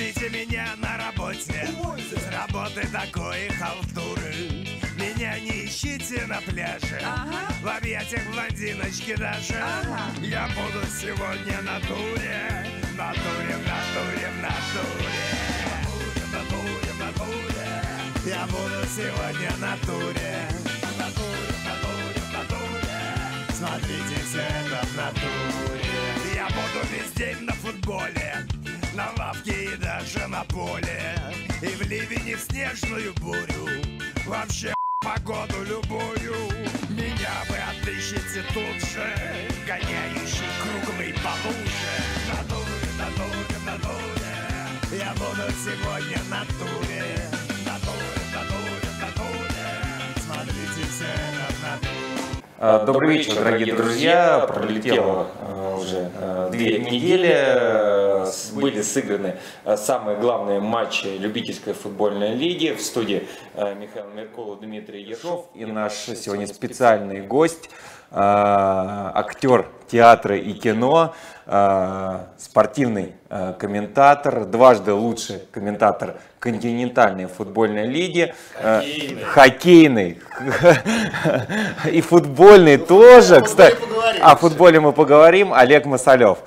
ждите меня на работе. С работы такой халтуры. Меня не ищите на пляже. В объятиях блондиночки даже. Я буду сегодня на туре. На туре, на туре, на туре. На туре, на туре. Я буду сегодня на туре. На туре, на туре, на туре. Смотрите все это в натуре. Я буду весь день на футболе На лавке и даже на поле. И в ливень, и в снежную бурю. Вообще погоду любую. Меня вы отыщете тут же. Гоняющий круглый по луже На туре, на туре, на туре Я буду сегодня На туре, Добрый вечер, дорогие друзья. Пролетело а, уже а, две недели. Были сыграны самые главные матчи любительской футбольной лиги. В студии Михаил Меркулов, Дмитрий Ешов и наш сегодня специальный гость, актер театра и кино, спортивный комментатор, дважды лучший комментатор континентальной футбольной лиги, а, хоккейный и футбольный тоже, кстати. О футболе мы поговорим. Олег Масалев.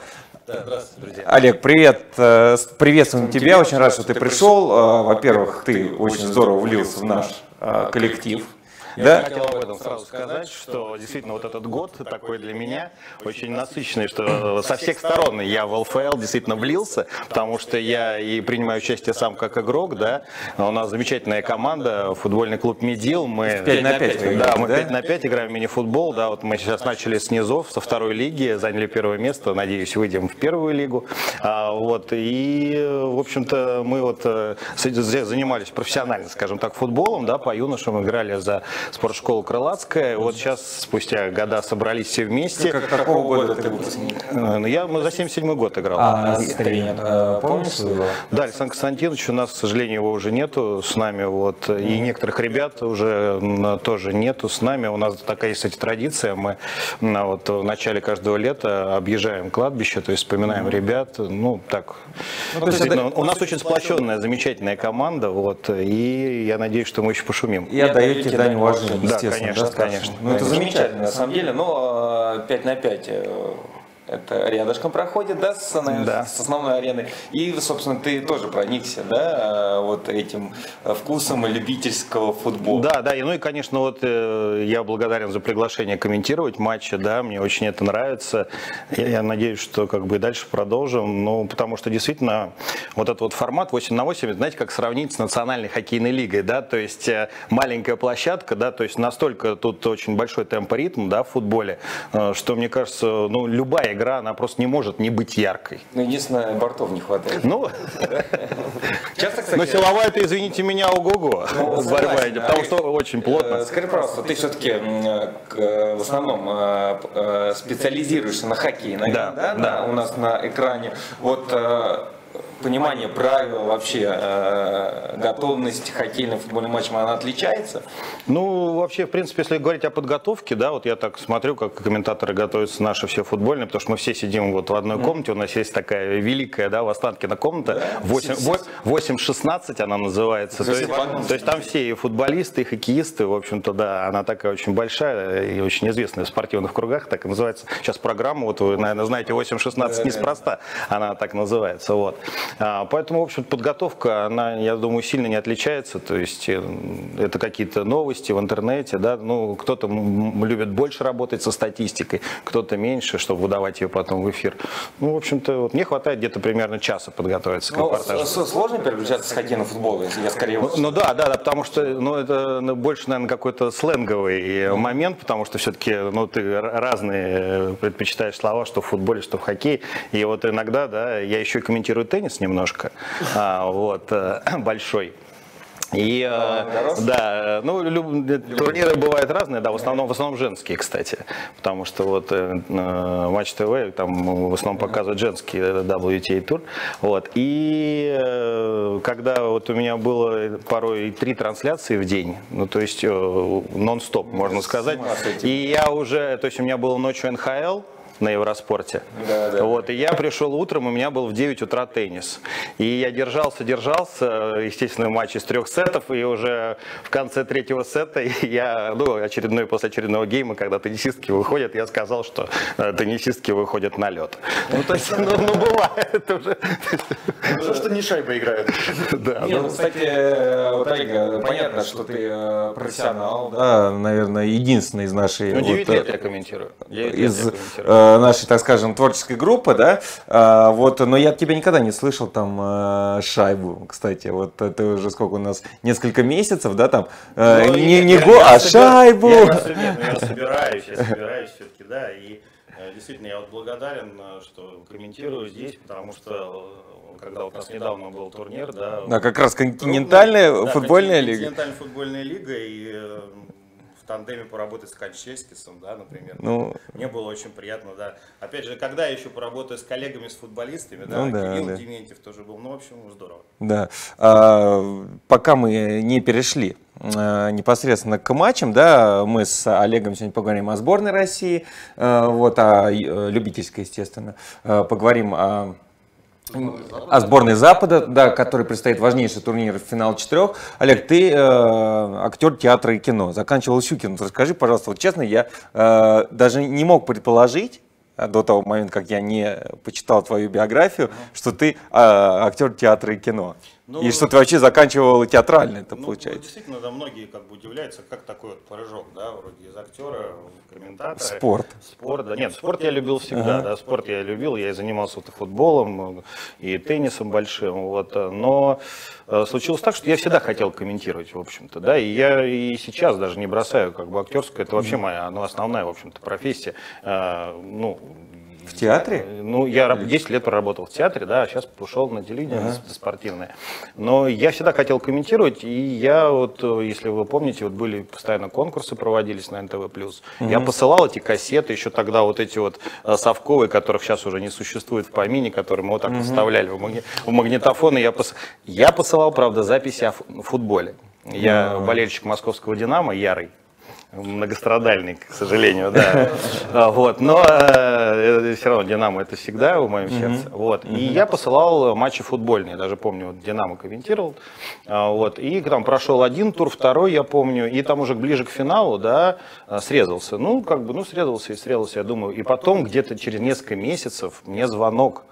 Олег, привет, э, приветствуем тебя, очень рад, что ты пришел. Э, Во-первых, ты очень здорово влился в наш э, коллектив. Я Да? хотел об этом сразу сказать, что действительно вот этот год такой для меня очень насыщенный, что со всех сторон я в ЛФЛ действительно влился, потому что я и принимаю участие сам как игрок, да, у нас замечательная команда, футбольный клуб Медил, мы... Пять на пять вы Да, играете, мы да? 5 на 5 играем в мини-футбол, да, вот мы сейчас начали с низов, со второй лиги, заняли первое место, надеюсь, выйдем в первую лигу, А, вот, и, в общем-то, мы вот э, занимались профессионально, скажем так, футболом, да, по юношам играли за спортшколу Крылатская, вот сейчас, спустя года, собрались все вместе. Как какого года ты выпускник? Э, ну, Я мы за 77 год играл. А тренер, э, помнишь своего? Да, Александр Константинович, у нас, к сожалению, его уже нету с нами, вот, и некоторых ребят уже тоже нету с нами. У нас такая есть, кстати, традиция, мы вот, в начале каждого лета объезжаем кладбище, то есть вспоминаем ребят, ну, так. то есть это- У нас очень сплоченная, замечательная команда, вот, и я надеюсь, что мы еще пошумим. И отдаете дань уважения, Да, естественно. конечно, старшим. конечно, Ну, это конечно. замечательно, на самом деле, но 5 на 5 это рядышком проходит, да, с, Да. с основной арены. И, собственно, ты тоже проникся, да, э, вот этим э, вкусом любительского футбола. Да, да, и, ну и, конечно, вот э, я благодарен за приглашение комментировать матчи, да, мне очень это нравится. Я, я надеюсь, что как бы и дальше продолжим, ну, потому что действительно вот этот вот формат 8 на 8, знаете, как сравнить с национальной хоккейной лигой, да, то есть маленькая площадка, да, то есть настолько тут очень большой темп ритм, да, в футболе, что, мне кажется, ну, любая игра, она просто не может не быть яркой. Ну, единственное, бортов не хватает. Ну, Часто, кстати, но силовая-то, извините меня, ого-го, Ну, борьба идет, потому что очень плотно. Э, Скажи, пожалуйста, ты все-таки в основном э, э, специализируешься на хоккее, наверное, Да, у нас на экране. Вот э, понимание правил вообще, э, готовность хоккейным футбольным матчам, она отличается? Ну, вообще, в принципе, если говорить о подготовке, да, вот я так смотрю, как комментаторы готовятся наши все футбольные, потому что мы все сидим вот в одной комнате, у нас есть такая великая, да, в Останкино комната, 8, 8-16 она называется, то есть, то есть там все и футболисты, и хоккеисты, в общем-то, да, она такая очень большая и очень известная в спортивных кругах, так и называется. Сейчас программа, вот вы, наверное, знаете, 8-16 неспроста, она так называется, вот. А, Поэтому, в общем, подготовка, она, я думаю, сильно не отличается. То есть э, это какие-то новости в интернете, да. Ну, кто-то любит больше работать со статистикой, кто-то меньше, чтобы выдавать ее потом в эфир. Ну, в общем-то, вот мне хватает где-то примерно часа подготовиться к Ну, репортажу. сложно переключаться с хоккея на футбол, если я скорее... вот- Ну да, да, да, потому что ну, это ну, больше, наверное, какой-то сленговый э, момент, потому что все-таки ну, ты разные предпочитаешь слова, что в футболе, что в хоккее. И вот иногда, да, я еще и комментирую теннис немножко, а, вот, э, большой. И э, да, ну люб- э, турниры бывают разные, да, в основном в основном женские, кстати, потому что вот Матч ТВ там в основном показывают женский WTA тур, вот. И когда вот у меня было порой три трансляции в день, ну то есть нон-стоп можно сказать, и я уже, то есть у меня было ночью НХЛ, на Евроспорте. Да, да. Вот, и я пришел утром, у меня был в 9 утра теннис. И я держался, держался, естественно, матч из трех сетов, и уже в конце третьего сета я, ну, очередной, после очередного гейма, когда теннисистки выходят, я сказал, что э, теннисистки выходят на лед. Ну, то есть, ну, ну бывает уже. Потому что не шайба играет. Да, Не, ну, кстати, э, вот, Олег, э, понятно, что ты э, профессионал, да, наверное, единственный из нашей... Ну, 9 вот, э, лет я комментирую. 9 лет я комментирую. Нашей, так скажем, творческой группы, да, А, вот, но я от тебя никогда не слышал там э, шайбу, кстати, вот это уже сколько у нас, несколько месяцев, да, там, э, Ну, не, не го, а шайбу. Я, нет, ну, я собираюсь, я собираюсь все-таки, да, и э, действительно я вот благодарен, что комментирую здесь, потому что когда у нас недавно был турнир, да, Да, как раз континентальная крупный, да, футбольная контин- лига. Континентальная футбольная лига, и в тандеме поработать с Кальческисом, да, например. Ну, Мне было очень приятно, да. Опять же, когда я еще поработаю с коллегами, с футболистами, да, Ну да, Кирилл да. Дементьев тоже был, ну, в общем, здорово. Да. А, пока мы не перешли а, непосредственно к матчам, да, мы с Олегом сегодня поговорим о сборной России, а, вот, о э, любительской, естественно, А, поговорим о о сборной Запада, да, который предстоит важнейший турнир в финал четырех. Олег, ты э, актер театра и кино, заканчивал Щукин. Расскажи, пожалуйста, вот честно, я э, даже не мог предположить, а, до того момента, как я не почитал твою биографию, что ты э, актер театра и кино. Ну, и что ты вообще заканчивал театрально, это Ну, получается. действительно, да, многие как бы удивляются, как такой вот прыжок, да, вроде из актера комментатора. Спорт. Спорт, да. Нет, спорт я любил всегда, да, спорт я любил, я и занимался вот и футболом, и теннисом большим, вот, но э, случилось так, что я всегда хотел комментировать, в общем-то, да, и я и сейчас даже не бросаю, как бы, актерскую, это вообще моя, ну, основная, в общем-то, профессия, Э, ну, В театре? ну, я раб- 10 лет проработал в театре, да, а сейчас ушел на телевидение с- спортивное. Но я всегда хотел комментировать, и я вот, э, если вы помните, вот были постоянно конкурсы проводились на НТВ+. Я посылал эти кассеты, еще тогда вот эти вот э, совковые, которых сейчас уже не существует в помине, которые мы вот так вставляли в, магни- в магнитофон, и я, пос- я посылал, правда, записи о фу- футболе. Я болельщик московского «Динамо», ярый многострадальный, к сожалению, да. А, Вот, но все равно Динамо это всегда в моем сердце. Вот. И я посылал матчи футбольные, даже помню, вот Динамо комментировал. А, Вот. И там прошел один тур, второй, я помню, и там уже ближе к финалу, да, а, срезался. Ну, как бы, ну, срезался и срезался, я думаю. И потом где-то через несколько месяцев мне звонок.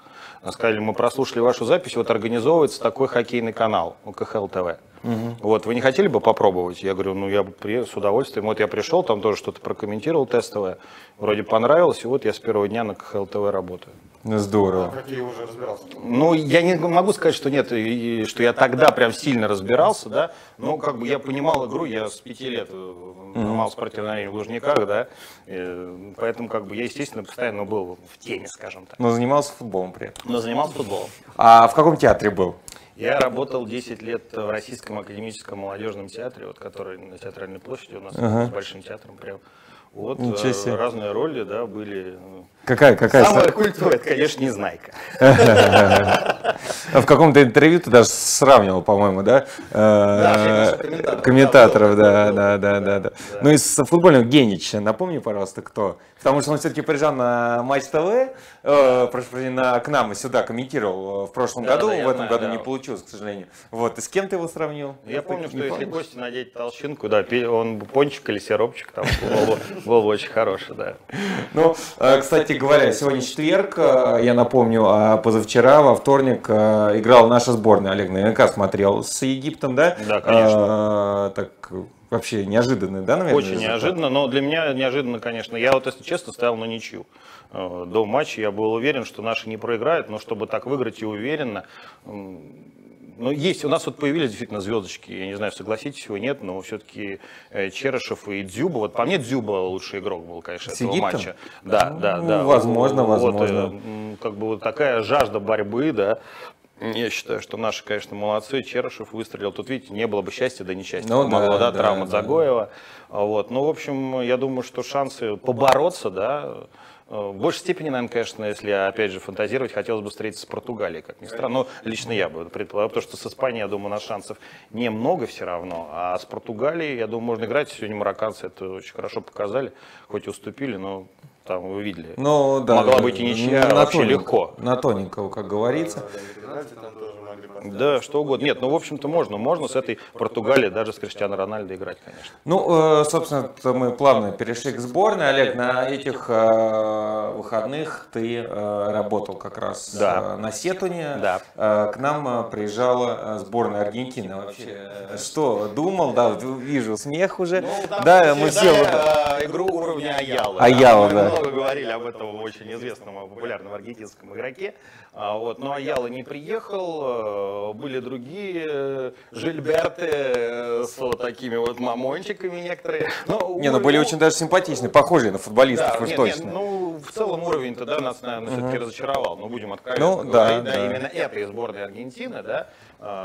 Сказали, мы прослушали вашу запись, вот организовывается такой хоккейный канал, УКХЛ ТВ. Вот, вы не хотели бы попробовать? Я говорю, ну я бы при- с удовольствием. Вот я пришел, там тоже что-то прокомментировал тестовое, вроде понравилось, и вот я с первого дня на КХЛ ТВ работаю. Здорово. Какие уже разбирался? Ну, я не могу сказать, что нет, и- и что я тогда прям сильно разбирался, да, но как бы я понимал игру, я с пяти лет э, занимался спортивной арене в Лужниках, да, э, поэтому как бы я, естественно, постоянно был в теме, скажем так. Но занимался футболом при этом. Но занимался футболом. А в каком театре был? Я работал 10 лет в Российском академическом молодежном театре, вот, который на театральной площади у нас с большим театром прям. Вот э, разные роли, да, были. ну. Какая, какая? Самая культура, это, конечно, Незнайка. В каком-то интервью ты даже сравнивал, по-моему, да? Комментаторов. Да, Да, да, да. Ну, из футбольного Генича, напомни, пожалуйста, кто? Потому что он все-таки приезжал на Матч ТВ, э, прошу прощения, на- к нам и сюда комментировал э, в прошлом Да, году, да, я в этом знаю, году да. не получилось, к сожалению. Вот, и с кем ты его сравнил? Я помню, так что если помнишь? Кости надеть толщинку, да, он пончик или сиропчик там был, бы- был бы очень хороший, да. Ну, э, кстати говоря, сегодня четверг, э, я напомню, а позавчера, во вторник, играла наша сборная. Олег наверняка смотрел с Египтом, да? Да, конечно. Так, вообще неожиданный, да, наверное? Очень результат? неожиданно, но для меня неожиданно, конечно. Я вот, если честно, стоял на ничью. Э, До матча я был уверен, что наши не проиграют, но чтобы так выиграть и уверенно, ну, есть, у нас вот появились действительно звездочки, я не знаю, согласитесь вы, нет, но все-таки Черышев и Дзюба, вот по мне Дзюба лучший игрок был, конечно, С этого Египтом? матча. Да, да, Ну, да. возможно, Вот, возможно. э, м, как бы вот такая жажда борьбы, да, я считаю, что наши, конечно, молодцы. Черышев выстрелил. Тут, видите, не было бы счастья, да несчастья. Ну Помогло, да, да, да, травма да. Загоева. А Вот. Ну, в общем, я думаю, что шансы побороться, да, э, в большей степени, наверное, конечно, если, опять же, фантазировать, хотелось бы встретиться с Португалией, как ни странно. Но лично я бы предполагал, потому что с Испанией, я думаю, у нас шансов немного все равно. А с Португалией, я думаю, можно играть. Сегодня марокканцы это очень хорошо показали. Хоть и уступили, но Там вы видели. Ну, да. Могла быть и ничья на вообще тоненького, легко. На тоненького, как говорится. Пенальти там тоже. Да, что угодно. Нет, ну, в общем-то, можно. Можно с этой Португалией даже с Криштиано Рональдо играть, конечно. Ну, э, собственно, мы плавно перешли к сборной. Олег, на этих э, выходных ты э, работал как раз Да. на Сетуне. Да. К нам приезжала сборная Аргентины. Вообще, что думал? Да, вижу смех уже. да, мы все... игру уровня Аялы. Аяла, Мы да. много говорили об этом очень известном, популярном аргентинском игроке. А, Вот, но Аяла не приехал, были другие э, Жильберты э, с вот такими вот мамончиками некоторые. Но Не, ну были очень даже симпатичные, похожие на футболистов Да, уж нет, точно. нет, ну, в целом уровень-то, да, нас, наверное, все-таки разочаровал. Ну, будем откровенны Ну, говорить, да, да, да. именно этой сборной Аргентины, да,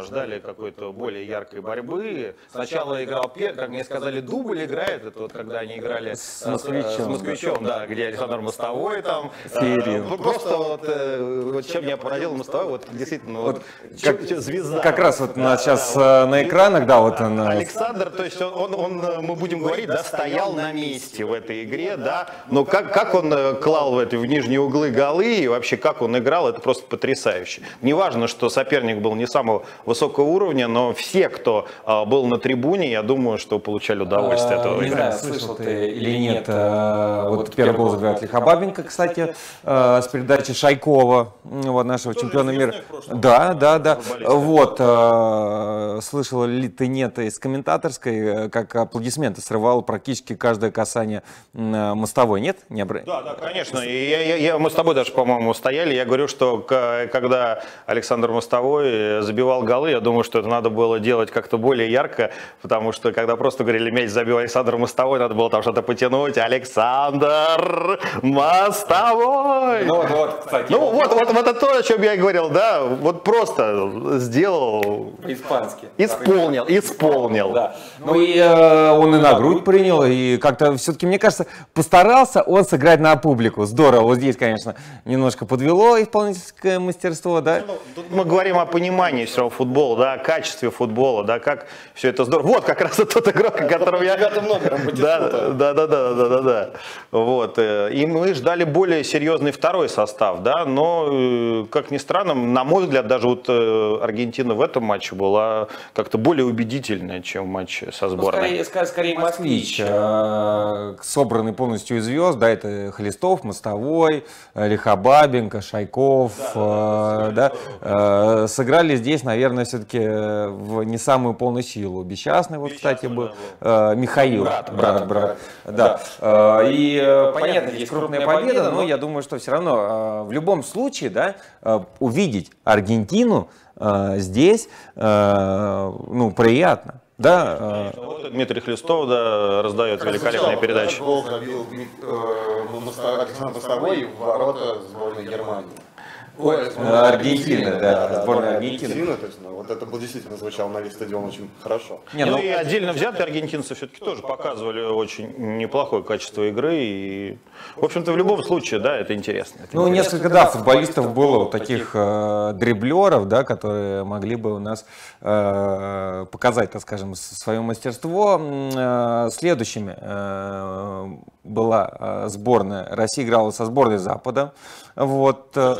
ждали какой-то более яркой борьбы. Сначала играл, как мне сказали, дубль играет, это вот когда они играли с, э, Москвичом. с Москвичом, да, где Александр Мостовой там. Серию. А, Просто вот, э, вот чем меня поразил Мостовой, вот действительно, вот, как- чё- чё, звезда. Как раз вот Да, сейчас да, э, на экранах, да, вот он... э, Александр, то есть он, он, он, э, мы будем говорить, да, стоял на месте в этой игре, да, но как, как он э, клал в, эти, в нижние углы голы и вообще как он играл, это просто потрясающе. Неважно, что соперник был не самого высокого уровня, но все, кто э, был на трибуне, я думаю, что получали удовольствие от этого Не знаю, слышал ты или нет, э, вот первый гол забивает Лиха Бабенко, кстати, э, с передачи Шайкова, вот нашего чемпиона мира. Да, да, да. Вот, э, слышал ли ты нет из комментаторской, э, как аплодисменты срывал практически каждое касание э, мостовой, нет? Не обра- Да, да, конечно. И я, я- я- мы с тобой даже, по-моему, стояли. Я говорю, что когда Александр Мостовой э, забивал голы, я думаю, что это надо было делать как-то более ярко, потому что когда просто говорили, мяч забил Александр Мостовой, надо было там что-то потянуть. Александр Мостовой! Ну вот, вот, кстати. Ну вот, вот, вот это то, о чем я и говорил, да, вот просто сделал, По-испански. исполнил, исполнил. Да. Ну и э, он и на грудь принял, и как-то все-таки, мне кажется, постарался он сыграть на публику. Здорово. Вот здесь, конечно, немножко подвело исполнительское мастерство, да? Тут мы говорим о понимании все равно футбола, да, о качестве футбола, да, как все это здорово. Вот как раз тот игрок, о котором я... Ребята много там Да, да, да, да, да, да, да. Вот. э, И мы ждали более серьезный второй состав, да, но, э, как ни странно, на мой взгляд, даже вот э, Аргентина в этом матче была как-то более убедительная, чем в матче со Ну, сборной. скорее, скорее, скорее москвич, э, собранный полностью из звезд, да, это Хлестов, Мостовой, э, Лихобабенко, Шайков, э, да, э, сыграли здесь, наверное, все-таки в не самую полную силу. Бесчастный, вот, кстати, был, Михаил, брат, брат, брат, да. Э, И, понятно, здесь крупная победа, но я думаю, что все равно в любом случае, да, увидеть Аргентину здесь, ну, приятно. Да, э, Вот Дмитрий Хлестов, да, раздает великолепные передачи. Гол забил э, Александр Мостовой в ворота сборной Германии. Ой, Аргентина, да, сборная Аргентины. Аргентина, то есть, ну, вот это был действительно звучало на весь стадион очень хорошо. Не, ну, ну, и отдельно взятые аргентинцы все-таки тоже показывали очень неплохое качество игры. И, в общем-то, в любом случае, да, это интересно. Это ну, интересно. несколько, да, футболистов было вот таких э, дриблеров, да, которые могли бы у нас э, показать, так скажем, свое мастерство. Э, Следующими э, была э, сборная, Россия играла со сборной Запада. Вот, э,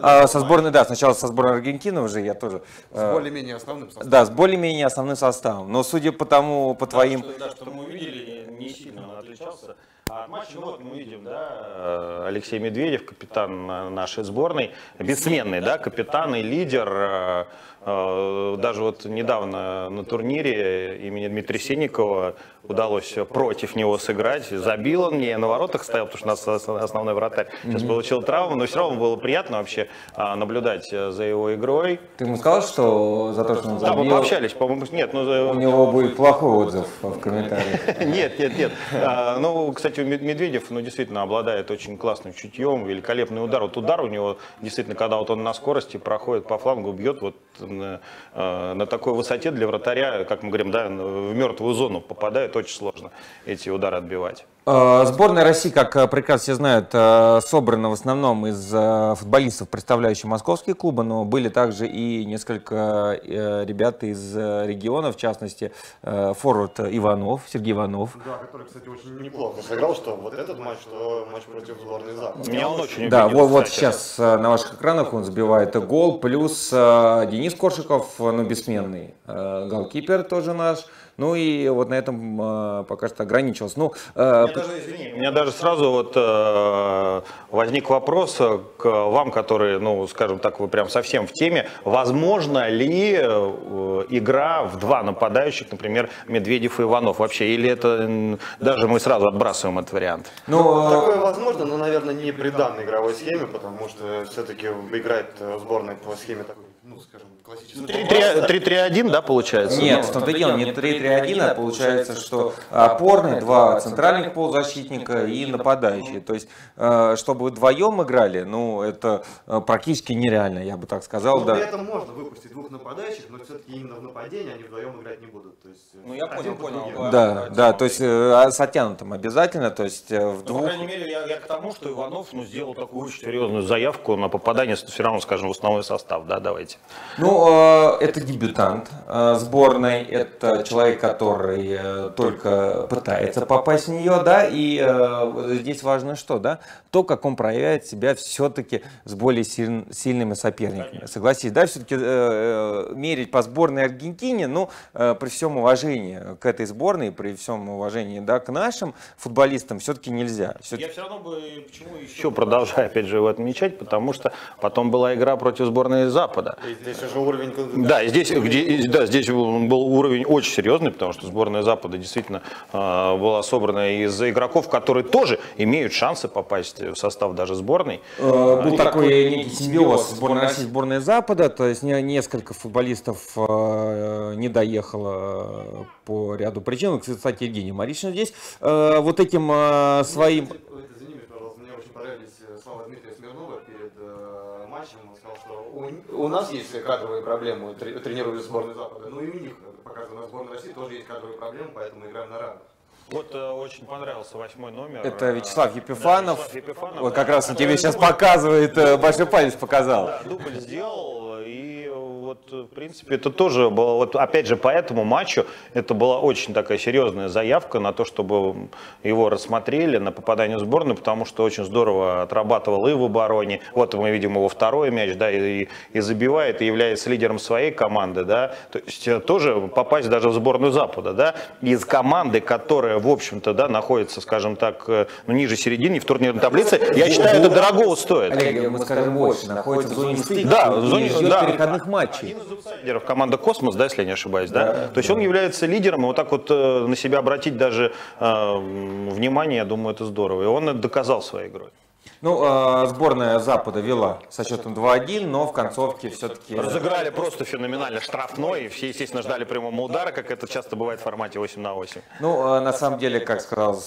а, со сборной, да, сначала со сборной Аргентины уже я тоже. э, Более-менее основным составом. Да, с более-менее основным составом. Но судя по тому, по твоим... Что, да, что мы увидели, не сильно он отличался. А от матча, ну, вот мы видим, да, э, Алексей Медведев, капитан нашей сборной, бессменный, да, капитан и лидер. Э, Даже вот недавно на турнире имени Дмитрия Синникова удалось против него сыграть. Забил он, не на воротах стоял, потому что у нас ос- основной вратарь сейчас получил травму, но все равно было приятно вообще а, наблюдать за его игрой. Ты ему сказал, что за то, что он Да, мы забил, пообщались, по-моему, нет, ну, у него будет плохой отзыв в комментариях? Нет, нет, нет. А, ну, кстати, Мед- Медведев, ну, действительно, обладает очень классным чутьем, великолепный удар. Вот удар у него, действительно, когда вот он на скорости проходит по флангу, бьет вот на, э, на такой высоте для вратаря, как мы говорим, да, в мертвую зону попадает, очень сложно эти удары отбивать. Э, сборная России, как э, прекрасно все знают, э, собрана в основном из футболистов, представляющих московские клубы, но были также и несколько ребят из региона, в частности, форвард Иванов, Сергей Иванов. Да, который, кстати, очень неплохо сыграл, что вот этот матч, что матч против сборной Запада. Меня он очень Да, вот, вот сейчас на ваших экранах он забивает гол, плюс Денис Коршиков, ну, бессменный голкипер тоже наш, ну и вот на этом э, пока что ограничился. Ну, э, даже, извини, у меня даже сразу вот э, возник вопрос к вам, которые, ну, скажем так, вы прям совсем в теме. Возможно ли э, игра в два нападающих, например, Медведев и Иванов вообще? Или это даже мы сразу отбрасываем этот вариант? Ну, такое возможно, но, наверное, не при данной игровой схеме, потому что все-таки играет сборная по схеме такой, ну, скажем, классический. 3-3-1, да, получается? Нет, в том-то дело, не 3-3-1, а получается, что опорные, два центральных полузащитника и нападающие. То есть, э, чтобы вдвоем играли, ну, это э, практически нереально, я бы так сказал. Но да. при этом можно выпустить двух нападающих, но все-таки именно в нападении они вдвоем играть не будут. То есть, ну, я понял, понял. Да, да, то есть э, с оттянутым обязательно, то есть в ну, двух... По крайней мере, я, я к тому, что Иванов ну, сделал такую очень серьезную заявку на попадание все равно, скажем, в основной состав, да, давайте. Ну, это дебютант сборной, это человек, который э, только пытается попасть в нее, да, и э, здесь важно что, да, то, как он проявляет себя все-таки с более силь, сильными соперниками. Согласись, да, все-таки э, мерить по сборной Аргентине, ну, при всем уважении к этой сборной, при всем уважении, да, к нашим футболистам все-таки нельзя. Все Я все равно бы почему еще продолжаю, опять же, его отмечать, потому что потом была игра против сборной Запада. Здесь уже уровень... Да, здесь, где, да, здесь был уровень очень серьезный, потому что сборная Запада действительно э, была собрана из игроков, которые тоже имеют шансы попасть в состав даже сборной. Э, был такой некий симбиоз сборной России, сборной Запада, то есть несколько футболистов э, не доехало по ряду причин. Кстати, Евгений Маришин здесь. Э, вот этим э, своим... Извини, пожалуйста, мне очень понравились слова Дмитрия Смирнова перед э, матчем. Он сказал, что у, у нас есть кадровые проблемы, тренируя сборную Запада, ну и у них, показывая на сборной России, тоже есть кадровые проблемы, поэтому играем на равных. Вот э, очень понравился восьмой номер. Это Вячеслав Епифанов. Да, Вячеслав Епифанов вот как раз он тебе сейчас показывает, э, большой палец показал. Да, дубль сделал, вот, в принципе, это тоже было, вот опять же, по этому матчу, это была очень такая серьезная заявка на то, чтобы его рассмотрели на попадание в сборную, потому что очень здорово отрабатывал и в обороне, вот мы видим его второй мяч, да, и, и забивает, и является лидером своей команды, да, то есть э, тоже попасть даже в сборную Запада, да, из команды, которая, в общем-то, да, находится, скажем так, э, ну, ниже середины в турнирной таблице, я считаю, это дорого стоит. Олег, мы скажем больше, находится в зоне стыка, да, в зоне да. переходных матчей один из аутсайдеров команда Космос, да, если я не ошибаюсь, да? да То есть он является лидером, и вот так вот э, на себя обратить даже э, внимание, я думаю, это здорово. И он это доказал своей игрой. Ну, э, сборная Запада вела со счетом 2-1, но в концовке все-таки... Разыграли просто феноменально штрафной, все, естественно, ждали прямого удара, как это часто бывает в формате 8 на 8. Ну, э, на самом деле, как сказал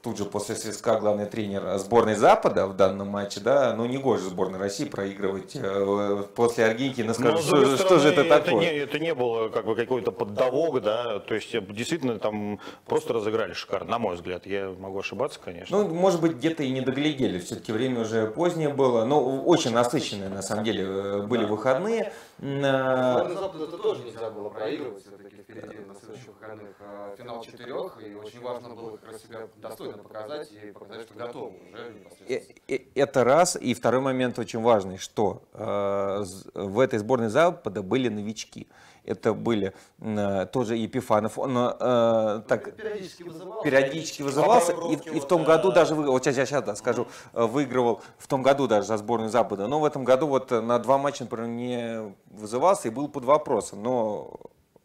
тут же после свистка главный тренер сборной Запада в данном матче, да, ну, не гоже сборной России проигрывать э, после Аргентины. Скажу, что, стороны, что же это такое? Это не, это не было как бы какой-то поддавок, да, то есть действительно там просто разыграли шикарно, на мой взгляд. Я могу ошибаться, конечно. Ну, может быть, где-то и не доглядели, все-таки время уже позднее было, но очень насыщенные на самом деле э, были выходные. Западу это тоже нельзя было проигрывать, все-таки впереди на следующих выходных э, финал четырех, и очень важно было как раз себя достойно показать и показать, что готовы уже непосредственно. Это раз, и второй момент очень важный, что э, в этой сборной Запада были новички это были э, тоже Епифанов, он э, так периодически вызывался, периодически вызывался. и, и в том году даже выиграл, вот сейчас, сейчас да, скажу, э, выигрывал в том году даже за сборную Запада, но в этом году вот на два матча, например, не вызывался и был под вопросом, но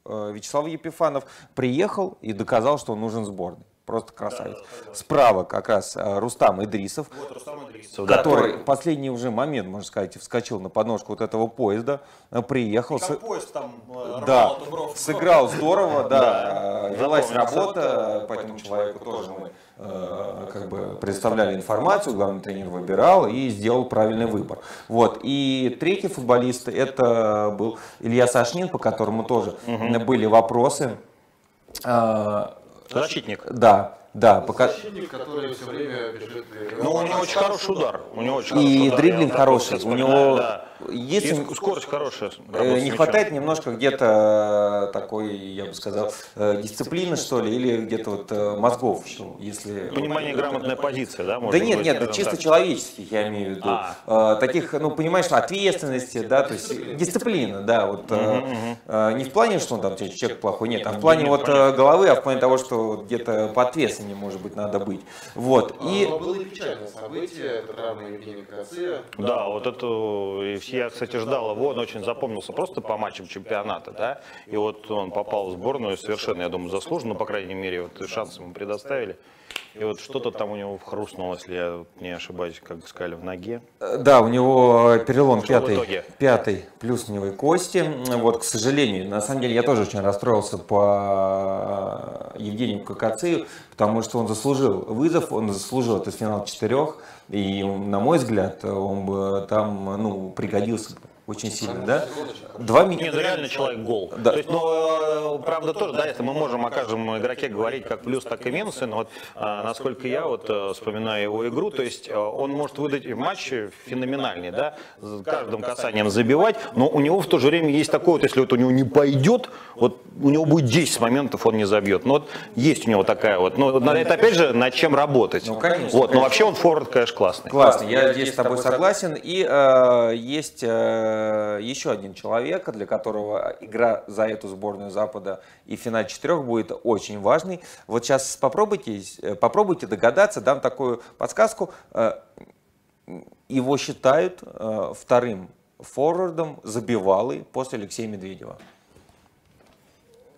э, Вячеслав Епифанов приехал и доказал, что он нужен сборной. Просто красавец. Да, да, да, Справа как раз э, Рустам Идрисов, вот, Рустам Идрисов который да. в последний уже момент, можно сказать, вскочил на подножку вот этого поезда, э, приехал. Как с... поезд там э, Да, сыграл здорово, да, велась работа, по этому человеку тоже мы как бы предоставляли информацию, главный тренер выбирал и сделал правильный выбор. Вот. И третий футболист это был Илья Сашнин, по которому тоже угу. были вопросы. Защитник. Да. да, пока... Защитник, который все время бежит. Ну, у него очень хороший удар. У него очень И хороший удар. дриблинг Я хороший. У него да. Если И скорость хорошая. Э, Не хватает немножко где-то э, такой, я бы сказал, э, дисциплины, что ли, или где-то вот мозгов, если... Понимание грамотная позиция, да? Да может нет, быть, нет, скажем чисто так. человеческих, я имею в виду. А. Таких, ну, понимаешь, ответственности, да, то есть дисциплина, да, вот. э, Не в плане, что он там человек плохой, нет, а в плане нет, вот э, головы, а в плане того, что где-то поответственнее, может быть, надо быть. Вот, и... Но было и печальное событие, это травма Евгения Кацея. Да, вот это и я, кстати, ждал его, он очень запомнился просто по матчам чемпионата, да, и вот он попал в сборную совершенно, я думаю, заслуженно, ну, по крайней мере, вот шанс ему предоставили. И вот что-то там у него хрустнуло, если я не ошибаюсь, как сказали, в ноге. Э, Да, у него перелом Что в пятой, итоге? пятой плюсневой кости. Вот, к сожалению, на самом деле я тоже очень расстроился по Евгению Кокацею, потому что он заслужил вызов, он заслужил этот финал четырех, и, на мой взгляд, он бы там, ну, пригодился очень сильно, да? Два Нет, минута. ну реально человек гол. Да. То есть, ну, э, правда тоже, да, если мы можем о каждом игроке говорить как плюс, так и минусы, но вот, а, насколько я вот э, вспоминаю его игру, то есть э, он может выдать в матче феноменальный, да, с каждым касанием забивать, но у него в то же время есть такое, вот если вот у него не пойдет, вот у него будет 10 моментов, он не забьет. Но вот есть у него такая вот, ну, на- это опять же над чем работать. Ну, конечно, Вот, но вообще он форвард, конечно, классный. Классно, я здесь с тобой согласен. И э, есть э, еще один человек, для которого игра за эту сборную Запада и в финале четырех будет очень важный. Вот сейчас попробуйте, э, попробуйте догадаться, дам такую подсказку. Э, Его считают э, вторым форвардом забивалой после Алексея Медведева.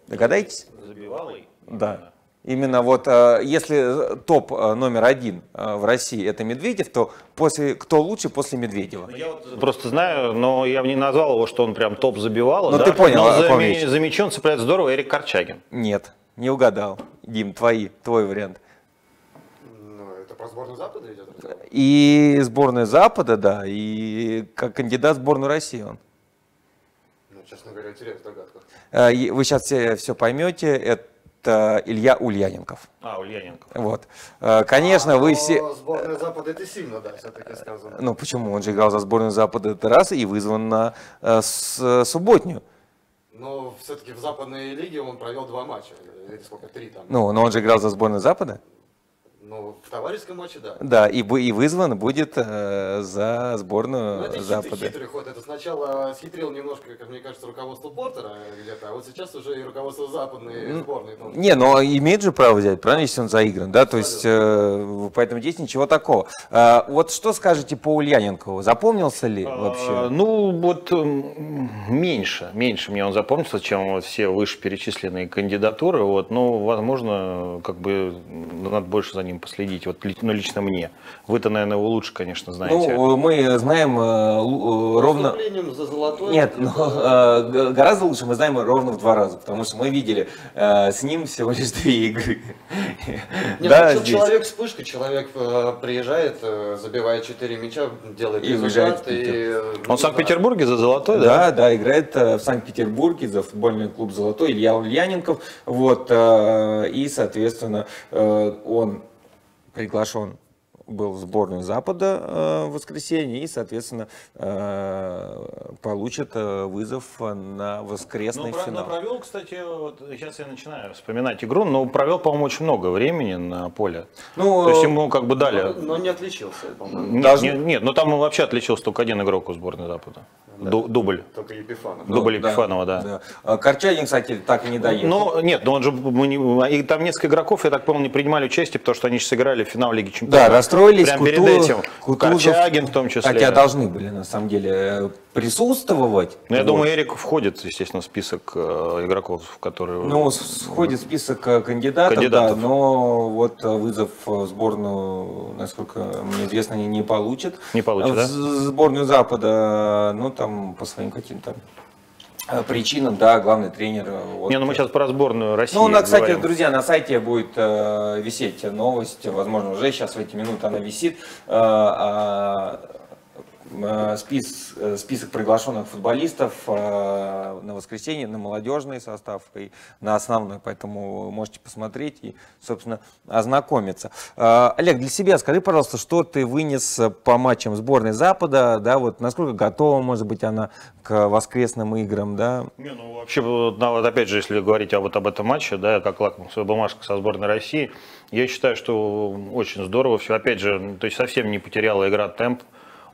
Догадаетесь? Забивалый? Да. Именно вот э, если топ э, номер один э, в России это Медведев, то после кто лучше после Медведева? Я вот просто знаю, но я бы не назвал его, что он прям топ забивал. Ну, да? ты понял, Но за, ми- за мячом цепляет здорово Эрик Корчагин. Нет, не угадал. Дим, твои, твой вариант. Ну, это про сборную Запада идет? И сборная Запада, да, и как кандидат в сборную России он. Ну, честно говоря, интересная догадка. Э, и Вы сейчас все, все поймете, это Илья Ульяненков. А, Ульяненко. Вот. Э, Конечно, вы Но все... Сборная Запада это сильно, да, все-таки сказано. Ну почему? Он же играл за сборную Запада это раз и вызван на э, с- субботнюю. Но все-таки в западной лиге он провел два матча. Или сколько, три там. Ну, но он же играл за сборную Запада. Ну, в товарищеском матче, да. Да, и, вы- и вызван будет э, за Ну, сборную это хитрый, Запада. хитрый ход. Это сначала схитрил немножко, как мне кажется, руководство Портера где-то, а вот сейчас уже и руководство западной сборной. тоже. Не, но имеет же право взять, правильно, если он заигран, да, то есть, э, поэтому здесь ничего такого. А, вот что скажете по Ульяненкову, запомнился ли А, вообще? Ну, вот меньше, меньше мне он запомнился, чем вот все вышеперечисленные кандидатуры. Вот, ну, возможно, как бы надо больше за ним последить. Вот, ну, лично мне. Вы-то, наверное, его лучше, конечно, знаете. Ну, мы знаем э, э, ровно... За золотой. Нет, но э, г- гораздо лучше мы знаем ровно в два раза, потому что мы видели э, с ним всего лишь две игры. Нет, Да, ну, здесь. человек вспышка, человек э, приезжает, э, забивает 4 мяча, делает И результат. и, э, ну, он в. Санкт-Петербурге за золотой, да? Да, да, играет э, в Санкт-Петербурге за футбольный клуб «Золотой» Илья Ульяненков. Вот, э, и, соответственно, э, он приглашен был в сборную Запада э, в воскресенье и, соответственно, э, получит э, вызов на воскресный Ну, финал. но провел, кстати, вот сейчас я начинаю вспоминать игру, но провел, по-моему, очень много времени на поле. Ну, То есть ему как бы дали. Но не отличился, по-моему. Нет, должны- нет, нет, ну там вообще отличился только один игрок у сборной Запада. Ду- Дубль. Только Епифанов. Дубль Ну, да, Епифанова, да. да. А Корчагин, кстати, так и не доехал. Ну, нет, но он же, мы не- и там несколько игроков, я так понял, не принимали участие, потому что они же сыграли в финал Лиги Чемпионов. Да, расстроились. Прямо Куту- перед этим. Кутузов, Корчагин в том числе. Хотя должны были, на самом деле, э, присутствовать. Ну, я Вот. думаю, Эрик входит, естественно, в список э, игроков, которые... Ну, входит в список э, кандидатов, Кандидатов. да, но вот э, вызов в сборную, насколько мне известно, они не получат. Не получат, В да? сборную Запада, ну, там, по своим каким-то причинам, да, главный тренер. вот. Не, ну мы сейчас про сборную России Ну, на, кстати, говорим. друзья, на сайте будет э, висеть новость, возможно, уже сейчас в эти минуты она висит. Э, э, спис, э, список приглашенных футболистов э, на воскресенье, на молодежный состав и на основной, поэтому можете посмотреть и, собственно, ознакомиться. Олег, для себя скажи, пожалуйста, что ты вынес по матчам сборной Запада, да, вот насколько готова, может быть, она к воскресным играм, да? Не, ну вообще, вот, опять же, если говорить вот об этом матче, да, как лакмусовая бумажка со сборной России, я считаю, что очень здорово все. Опять же, то есть совсем не потеряла игра темп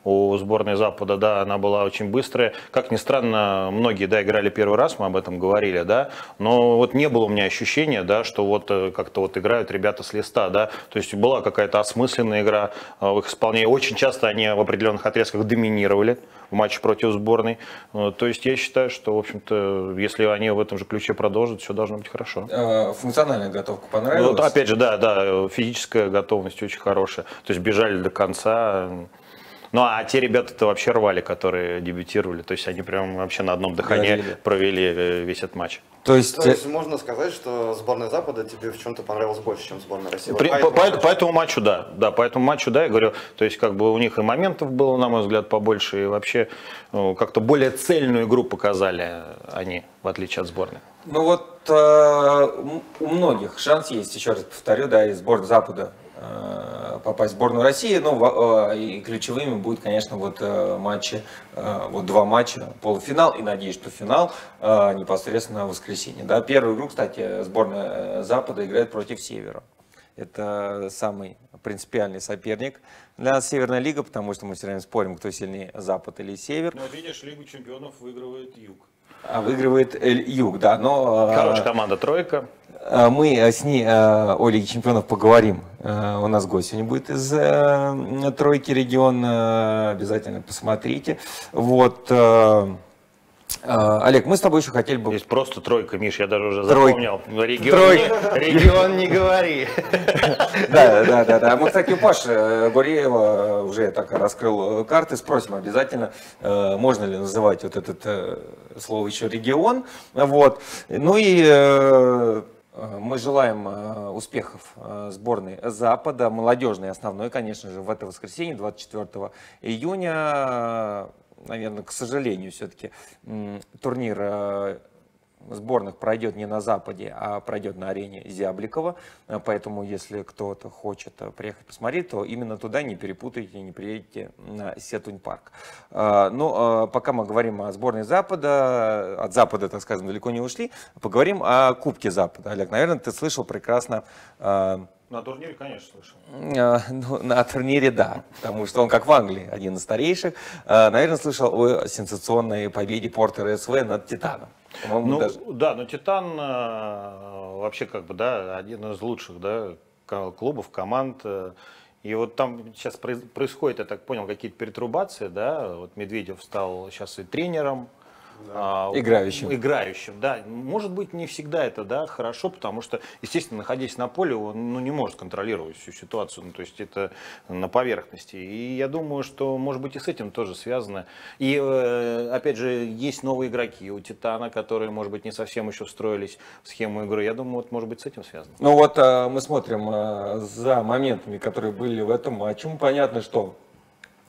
у сборной Запада, да, она была очень быстрая. Как ни странно, многие, да, играли первый раз, мы об этом говорили, да, но вот не было у меня ощущения, да, что вот э, как-то вот играют ребята с листа, да, то есть была какая-то осмысленная игра э, в их исполнении. Очень часто они в определенных отрезках доминировали в матче против сборной. Э, то есть я считаю, что, в общем-то, если они в этом же ключе продолжат, все должно быть хорошо. Функциональная готовка понравилась? Вот, опять же, да, да, физическая готовность очень хорошая. То есть бежали до конца. Ну а те ребята-то вообще рвали, которые дебютировали. То есть они прям вообще на одном дыхании Горели. провели э, весь этот матч. То есть, То есть можно сказать, что сборная Запада тебе в чем-то понравилась больше, чем сборная России? При, по, по, по, по этому матчу, да. Да, по этому матчу, да, я говорю, то есть как бы у них и моментов было, на мой взгляд, побольше, и вообще ну, как-то более цельную игру показали они, в отличие от сборной. Ну вот э, у многих шанс есть, еще раз повторю, да, и сборная Запада Э, попасть в сборную России. Ну, э, и ключевыми будет, конечно, вот э, матчи, вот два матча, полуфинал и, надеюсь, что финал непосредственно в воскресенье. Да, первую игру, кстати, сборная Запада играет против Севера. Это самый принципиальный соперник для нас Северная Лига, потому что мы все время спорим, кто сильнее, Запад или Север. Ну, видишь, Лигу чемпионов выигрывает Юг. А выигрывает Юг, да, но... Хорошая команда, тройка. А, мы с ней о Лиге Чемпионов поговорим. У нас гость сегодня будет из э, тройки региона. Обязательно посмотрите. Вот. Э, э, Олег, мы с тобой еще хотели бы... Здесь просто тройка, Миш, я даже уже Тройка. запомнил. Регион, тройка. регион не говори. Да, да, да, да. Мы, кстати, у Паши Гуреева уже так раскрыл карты. Спросим обязательно, можно ли называть вот этот слово еще регион. Вот. Ну и Э, мы желаем э, успехов э, сборной Запада, молодежной основной, конечно же, в это воскресенье, 24 июня. Наверное, к сожалению, все-таки турнир сборных пройдет не на Западе, а пройдет на арене Зябликова. Поэтому, если кто-то хочет приехать посмотреть, то именно туда не перепутайте, не приедете на Сетунь парк. А, Но ну, пока мы говорим о сборной Запада, от Запада, так скажем, далеко не ушли, поговорим о Кубке Запада. Олег, наверное, ты слышал прекрасно на турнире, конечно, слышал. Ну, на турнире, да, потому что он, как в Англии, один из старейших. Наверное, слышал о сенсационной победе Портера СВ над Титаном. Ну, даже... да, но Титан э, вообще как бы, да, один из лучших, да, клубов, команд. Э, и вот там сейчас происходит, я так понял, какие-то перетрубации, да, вот Медведев стал сейчас и тренером, да. Играющим. Играющим, да. Может быть, не всегда это да, хорошо, потому что, естественно, находясь на поле, он ну, не может контролировать всю ситуацию. Ну, то есть это на поверхности. И я думаю, что, может быть, и с этим тоже связано. И, э, опять же, есть новые игроки у Титана, которые, может быть, не совсем еще встроились в схему игры. Я думаю, вот, может быть, с этим связано. Ну вот э, мы смотрим э, за моментами, которые были в этом матче. Понятно, что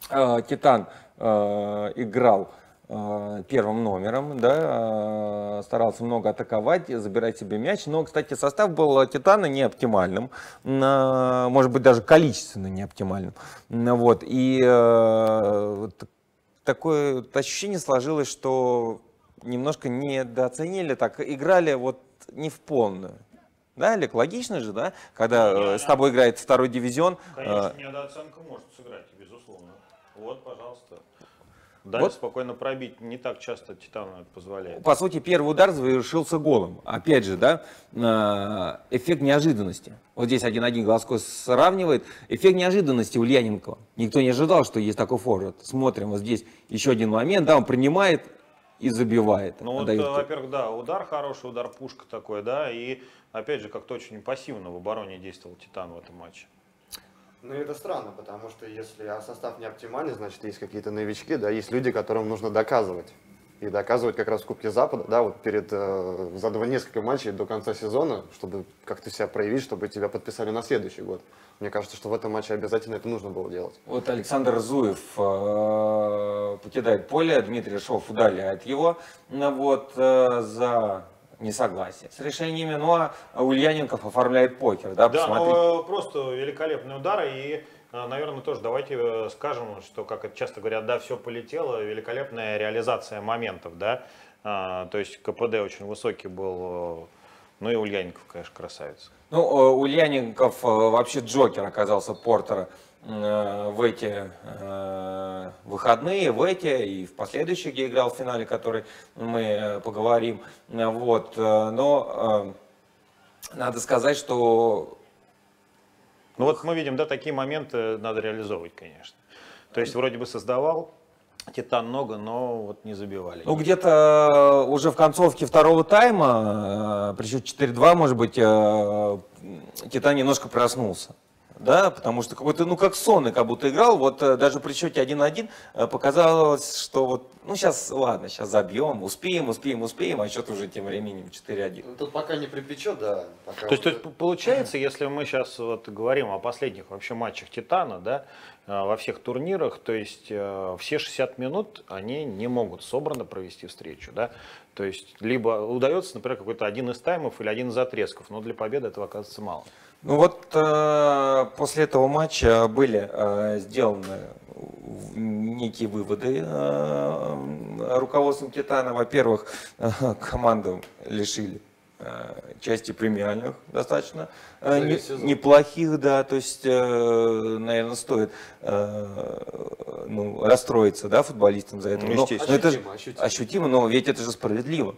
Титан играл первым номером, да, э, старался много атаковать, забирать себе мяч, но, кстати, состав был Титана не оптимальным, может быть, даже количественно не оптимальным, вот, и э, такое ощущение сложилось, что немножко недооценили, так, играли вот не в полную. Да, Олег, логично же, да, когда не, с тобой играет второй дивизион. Конечно, недооценка может сыграть, безусловно. Вот, пожалуйста. Дальше вот. спокойно пробить не так часто Титан позволяет. По сути, первый удар завершился голом. Опять же, да, э, эффект неожиданности. Вот здесь один-один Глазко сравнивает. Эффект неожиданности Ульяненкова. Никто не ожидал, что есть такой форвард. Смотрим, вот здесь еще один момент, да, он принимает и забивает. Ну вот, э, во-первых, да, удар хороший, удар пушка такой, да, и опять же, как-то очень пассивно в обороне действовал Титан в этом матче. Ну это странно, потому что если состав не оптимальный, значит есть какие-то новички, да, есть люди, которым нужно доказывать. и доказывать как раз в Кубке Запада, да, вот перед, э, за два несколько матчей до конца сезона, чтобы как-то себя проявить, чтобы тебя подписали на следующий год. Мне кажется, что в этом матче обязательно это нужно было делать. Вот Александр Зуев э, покидает поле, Дмитрий Шов удаляет его ну, вот, э, за несогласие с решениями, ну а Ульяненков оформляет покер, да, Да, ну, просто великолепный удар и а, наверное, тоже давайте э, скажем, что, как это часто говорят, да, все полетело, великолепная реализация моментов, да, а, то есть КПД очень высокий был, э, ну и Ульяников, конечно, красавец. Ну, э, Ульяников вообще Джокер оказался Портера в эти выходные, в эти и в последующие, где играл в финале, который мы поговорим. Вот. Но надо сказать, что ну вот мы видим, да, такие моменты надо реализовывать, конечно. То есть вроде бы создавал, Титан много, но вот не забивали. Ну, где-то э, уже в концовке второго тайма, э, при счете 4-2, может быть, э, Титан немножко проснулся да, потому что какой-то, ну, как сон, и как будто играл, вот э, даже при счете 1-1 э, показалось, что вот, ну, сейчас, ладно, сейчас забьем, успеем, успеем, успеем, а счет уже тем временем 4-1. Ну, тут пока не припечет, да. Пока то, есть, то есть, получается, если мы сейчас вот говорим о последних вообще матчах Титана, да, э, во всех турнирах, то есть все 60 минут они не могут собрано провести встречу, да, то есть либо удается, например, какой-то один из таймов или один из отрезков, но для победы этого оказывается мало. Ну вот э, после этого матча были э, сделаны некие выводы э, руководством Титана. Во-первых, э, команду лишили э, части премиальных достаточно э, не, неплохих, да, то есть, э, наверное, стоит ну, расстроиться, да, футболистам за это. Ну, но, но это же ощутимо, ощутимо, но ведь это же справедливо.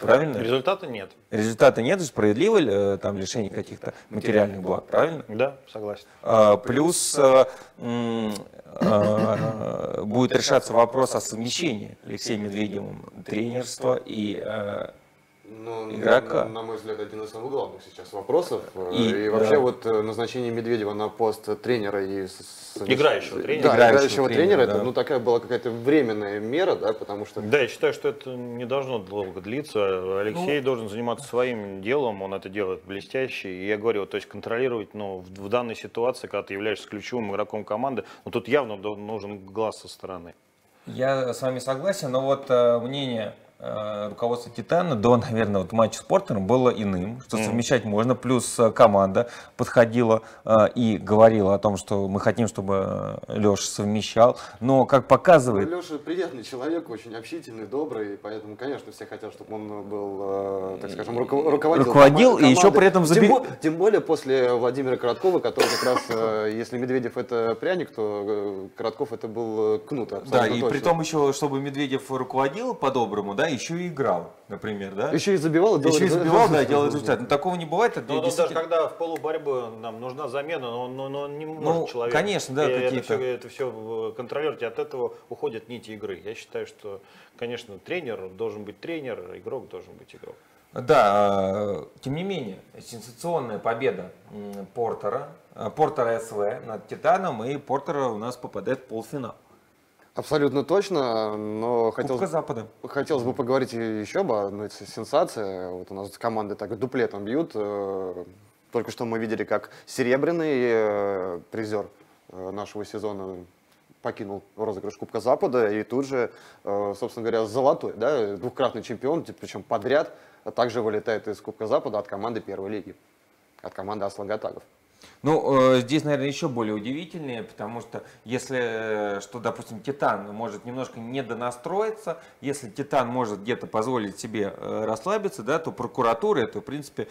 Правильно? Результата нет. Результата нет, справедливо ли э, там лишение каких-то материальных благ, правильно? Да, согласен. А, плюс а, а, будет решаться вопрос о совмещении Алексеем Медведевым тренерства и а, ну, игрока. На, на мой взгляд, один из самых главных сейчас вопросов. И, и вообще да. вот э, назначение Медведева на пост тренера и играющего тренера. Да, играющего, играющего тренера, да. это ну такая была какая-то временная мера, да, потому что. Да, я считаю, что это не должно долго длиться. Алексей ну... должен заниматься своим делом, он это делает блестяще. И я говорю, то есть контролировать, ну, в, в данной ситуации, когда ты являешься ключевым игроком команды, ну тут явно нужен глаз со стороны. Я с вами согласен, но вот э, мнение руководство Титана до, наверное, вот матча с Портером было иным, что mm. совмещать можно, плюс э, команда подходила э, и говорила о том, что мы хотим, чтобы Леша совмещал, но как показывает... Ну, Леша приятный человек, очень общительный, добрый, поэтому, конечно, все хотят, чтобы он был, так скажем, руководил. Руководил и еще при этом забил. Тем, тем более после Владимира Короткова, который как раз, если Медведев это пряник, то Коротков это был кнут. Да, и точно. при том еще, чтобы Медведев руководил по-доброму, да, еще и играл, например, да? Еще и забивал, и Еще и забивал, да, делал результат. Но такого не бывает. Это но, действительно... даже когда в полуборьбы нам нужна замена, но, но, но не может ну, человек. Конечно, да, какие-то. Это все, это все контролировать, и от этого уходят нити игры. Я считаю, что, конечно, тренер должен быть тренер, игрок должен быть игрок. Да, тем не менее, сенсационная победа Портера, Портера СВ над Титаном, и Портера у нас попадает в полуфинал. Абсолютно точно, но хотелось, Запада. хотелось бы поговорить еще об одной сенсации. Вот у нас команды так дуплетом бьют. Э, только что мы видели, как серебряный э, призер э, нашего сезона покинул розыгрыш Кубка Запада, и тут же, собственно говоря, золотой, да, двукратный чемпион, причем подряд, также вылетает из Кубка Запада от команды первой лиги, от команды Аслагатагов. Ну, э, здесь, наверное, еще более удивительнее, потому что если, э, что, допустим, Титан может немножко недонастроиться, если Титан может где-то позволить себе э, расслабиться, да, то прокуратура это, в принципе,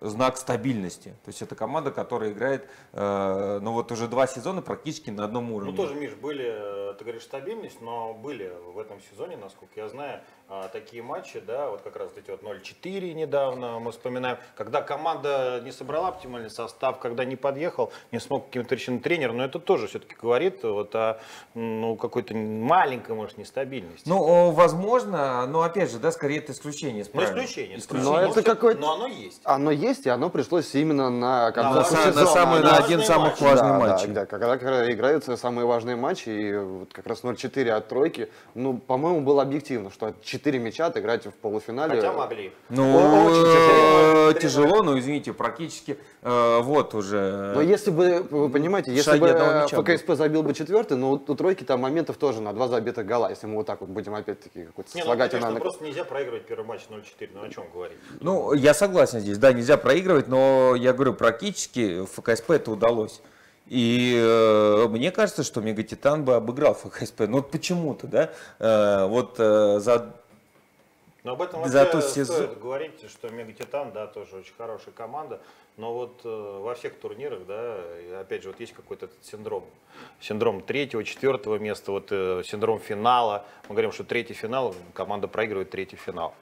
знак стабильности. То есть это команда, которая играет, ну вот уже два сезона практически на одном уровне. Ну тоже, Миш, были, ты говоришь, стабильность, но были в этом сезоне, насколько я знаю, а, такие матчи, да, вот как раз эти вот 0-4 недавно мы вспоминаем, когда команда не собрала оптимальный состав, когда не подъехал, не смог каким-то причинам тренер, но это тоже все-таки говорит вот о ну, какой-то маленькой, может, нестабильности. Ну, возможно, но опять же, да, скорее это исключение. Ну, исключение. исключение. Но, это какое-то... но оно есть. Оно есть, и оно пришлось именно на концовку на, сезона. На, самый, на один из самых важных да, матчей. Да, да, когда, когда играются самые важные матчи, и вот как раз 0-4 от тройки, ну, по-моему, было объективно, что 4 мяча отыграть в полуфинале. Хотя могли. Ну, очень тяжело, тяжело, но извините, практически э, вот уже. Но если бы, вы понимаете, если бы ФКСП забил бы четвертый, но у тройки там моментов тоже на два забитых гола, если мы вот так вот будем опять-таки какой-то ну, слагательно. Ну, просто нельзя проигрывать первый матч 0-4, ну о чем говорить? Ну, я согласен здесь, да, нельзя проигрывать, но я говорю, практически ФКСП это удалось. И э, мне кажется, что Мегатитан бы обыграл ФКСП. Ну вот почему-то, да? Э, вот э, за но об этом Зато стоит сезон... говорить, что Мегатитан, да, тоже очень хорошая команда, но вот э, во всех турнирах, да, опять же, вот есть какой-то этот синдром. Синдром третьего, четвертого места, вот э, синдром финала. Мы говорим, что третий финал, команда проигрывает третий финал.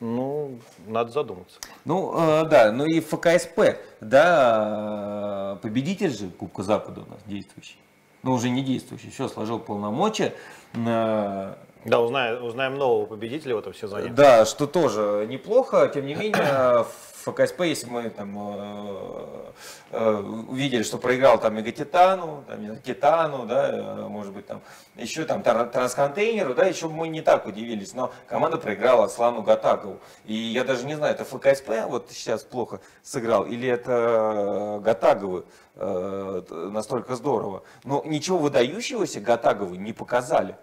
Ну, надо задуматься. Ну, э, да, ну и ФКСП, да, победитель же Кубка Запада у нас действующий. Ну, уже не действующий, все, сложил полномочия. Э, да, узнаем, узнаем нового победителя в этом сезоне. Да, что тоже неплохо, тем не менее, ФКСП, если мы там э, э, увидели, что проиграл там Мегатитану, там, Титану, да, э, может быть там еще там трансконтейнеру, да, еще мы не так удивились, но команда проиграла Слану Гатагову. И я даже не знаю, это ФКСП вот сейчас плохо сыграл, или это Гатаговы э, настолько здорово. Но ничего выдающегося Гатаговы не показали.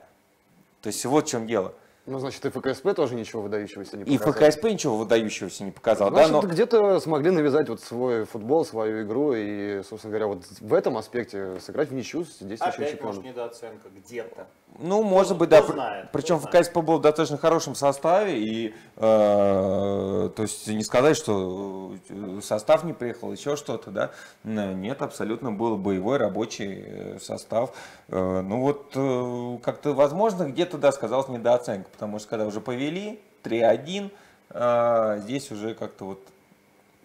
То есть вот в чем дело. Ну, значит, и ФКСП тоже ничего выдающегося не показал. И ФКСП ничего выдающегося не показал, значит, да? Но... где-то смогли навязать вот свой футбол, свою игру, и, собственно говоря, вот в этом аспекте сыграть в ничью с действующим Опять, может, недооценка где-то. Ну, может быть, да. Знает, Причем ФКСП был в достаточно хорошем составе, и, э, то есть, не сказать, что э, состав не приехал, еще что-то, да. Нет, абсолютно был боевой рабочий э, состав. Э, ну вот, как-то, возможно, где-то, да, сказалась недооценка, потому что когда уже повели 3-1, э, здесь уже как-то вот...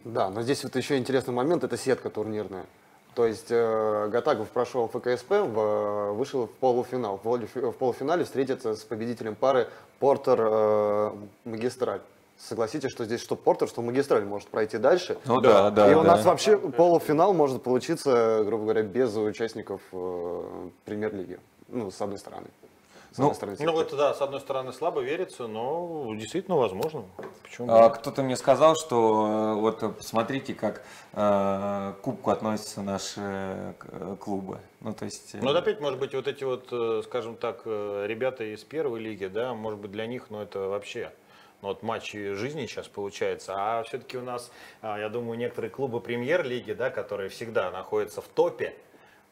Да, но здесь вот еще интересный момент, это сетка турнирная. То есть э, Гатагов прошел ФКСП, в, вышел в полуфинал. В, полуфинале встретится с победителем пары Портер-Магистраль. Согласитесь, что здесь что Портер, что Магистраль может пройти дальше. Ну да, да. И у да. нас вообще полуфинал может получиться, грубо говоря, без участников э, премьер-лиги. Ну, с одной стороны. С ну, стороны, ну это да, с одной стороны слабо верится, но действительно возможно. Почему? А, кто-то мне сказал, что э, вот посмотрите, как э, к кубку относятся наши э, клубы. Ну, то есть... Ну, опять, может быть, вот эти вот, э, скажем так, ребята из первой лиги, да, может быть, для них, ну, это вообще ну, вот матчи жизни сейчас получается, а все-таки у нас, а, я думаю, некоторые клубы премьер-лиги, да, которые всегда находятся в топе,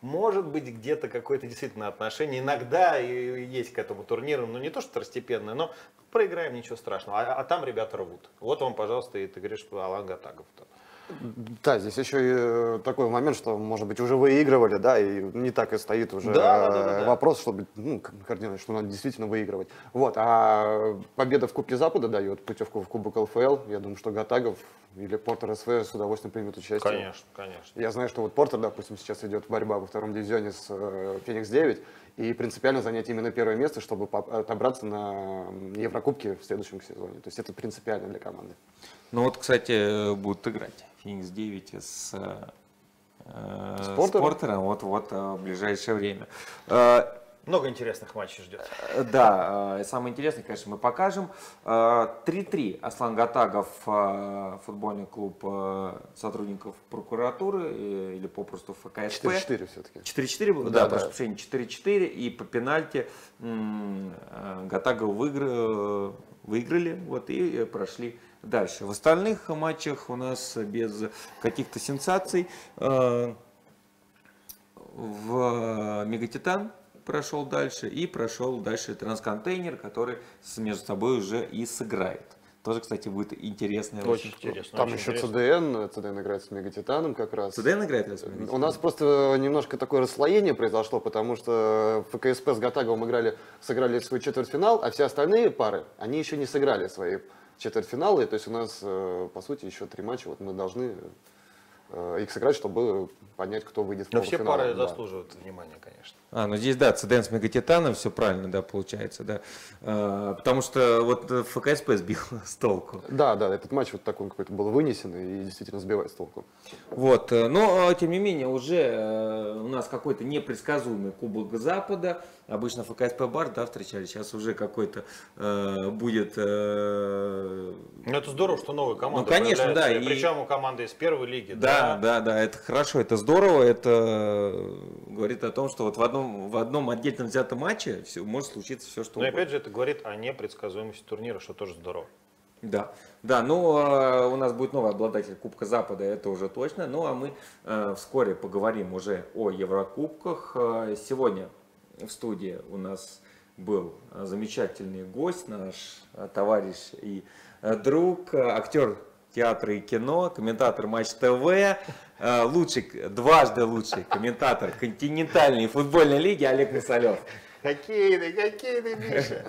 может быть, где-то какое-то действительно отношение. Иногда есть к этому турниру, ну не то что второстепенное, но проиграем, ничего страшного. А, а там ребята рвут. Вот вам, пожалуйста, и ты говоришь, что Алан Гатагов. -то. Да, здесь еще и э, такой момент, что, может быть, уже выигрывали, да, и не так и стоит уже да, да, да, да. вопрос, чтобы, ну, кардинально, что надо действительно выигрывать. Вот, а победа в Кубке Запада дает путевку в Кубок ЛФЛ. Я думаю, что Гатагов или Портер СВ с удовольствием примет участие. Конечно, конечно. Я знаю, что вот Портер, допустим, сейчас идет борьба во втором дивизионе с э, Феникс 9, и принципиально занять именно первое место, чтобы отобраться на Еврокубке в следующем сезоне. То есть это принципиально для команды. Ну вот, кстати, будут играть. Феникс 9 с, э, Спортером? вот, вот э, в ближайшее время. Э, Много интересных матчей ждет. Э, да, самое интересное, конечно, мы покажем. 3-3 Аслан Гатагов, футбольный клуб сотрудников прокуратуры или попросту ФКСП. 4-4 все-таки. 4-4 было? Да, да, прошу прощения, 4-4. И по пенальти Гатагов выиграли, выиграли вот, и прошли дальше. В остальных матчах у нас без каких-то сенсаций. Э, в Мегатитан прошел дальше и прошел дальше трансконтейнер, который между собой уже и сыграет. Тоже, кстати, будет интересно. Очень интересно. Там очень еще интересно. ЦДН, ЦДН играет с Мегатитаном как раз. ЦДН играет с Мегатитаном? У нас просто немножко такое расслоение произошло, потому что ФКСП с Гатаговым играли, сыграли свой четвертьфинал, а все остальные пары, они еще не сыграли свои четвертьфиналы. То есть у нас, э, по сути, еще три матча. Вот мы должны э, их сыграть, чтобы понять, кто выйдет в Но все полуфинал. пары Да. заслуживают внимания, конечно. А, ну здесь, да, ЦДН с Мегатитаном, все правильно, да, получается, да. А, потому что вот э, ФКСП сбил с толку. Да, да, этот матч вот такой какой-то был вынесен и действительно сбивает с толку. Вот, э, но, э, тем не менее, уже э, у нас какой-то непредсказуемый Кубок Запада. Обычно ФКСП Бар, да, встречали, сейчас уже какой-то э, будет... э, Ну это здорово, что новые команды. Ну, конечно, да, и Причем у команды из первой лиги. Да, да, да, это хорошо, это здорово, это говорит о том, что вот в одном, в одном отдельно взятом матче все, может случиться все, что Но угодно. опять же это говорит о непредсказуемости турнира, что тоже здорово. Да, да, ну э, у нас будет новый обладатель Кубка Запада, это уже точно. Ну а мы э, вскоре поговорим уже о Еврокубках. Э, Сегодня в студии у нас был замечательный гость, наш товарищ и э, друг, актер театра и кино, комментатор Матч ТВ, э, лучший, дважды лучший комментатор континентальной футбольной лиги Олег Мисалев. Хоккейный, хоккейный, Миша.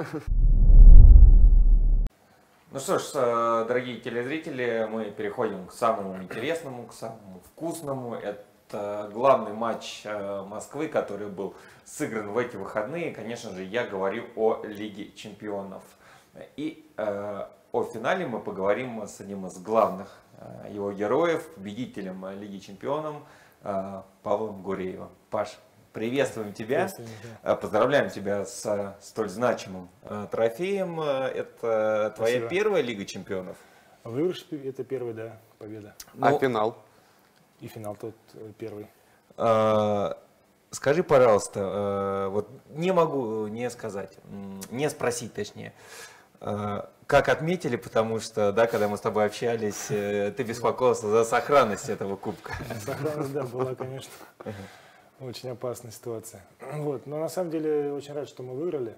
Ну что ж, э, дорогие телезрители, мы переходим к самому интересному, к самому вкусному. Это главный матч э, Москвы, который был сыгран в эти выходные. Конечно же, я говорю о Лиге чемпионов. И э, о финале мы поговорим с одним из главных э, его героев, победителем Лиги чемпионов э, Павлом Гуреевым. Паш, приветствуем тебя. Э, Поздравляем тебя с столь значимым трофеем. Это твоя Спасибо. первая Лига чемпионов. Выигрыш – это первый, да, победа. А Ну, финал? И финал тот первый. Скажи, пожалуйста, вот не могу не сказать, не спросить точнее, как отметили, потому что, да, когда мы с тобой общались, э, ты беспокоился за сохранность этого кубка. Сохранность, да, была, конечно, очень опасная ситуация. Вот. Но на самом деле очень рад, что мы выиграли.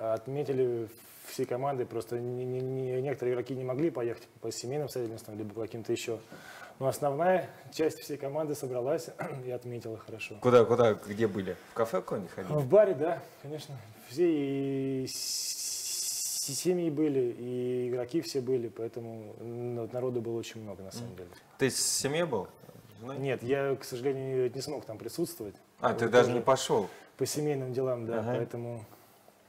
Отметили все команды, просто не- не- не- некоторые игроки не могли поехать по семейным обстоятельствам, либо по каким-то еще. Но основная часть всей команды собралась и отметила хорошо. Куда, куда, где были? В кафе какое-нибудь ходили? В баре, да, конечно. Все и семьи были, и игроки все были, поэтому ну, народу было очень много на самом деле. Ты с семьей был? Нет, я, к сожалению, не смог там присутствовать. А, ты даже не пошел. По семейным делам, да, Ага. поэтому...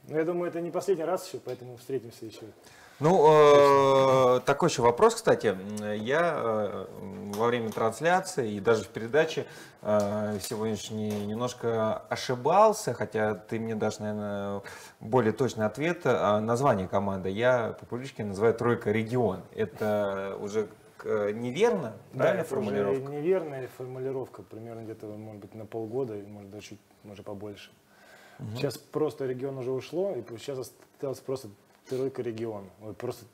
Ну, я думаю, это не последний раз еще, поэтому встретимся еще. Ну, э, такой еще вопрос, кстати. Я э, во время трансляции и даже в передаче э, сегодняшней немножко ошибался, хотя ты мне дашь, наверное, более точный ответ. А Название команды я по привычке называю «Тройка регион». Это уже э, неверно? Это уже формулировка? неверная формулировка, примерно где-то, может быть, на полгода, может, даже чуть, может, побольше. Сейчас просто регион уже ушло, и сейчас осталось просто тройка регион. Ой, просто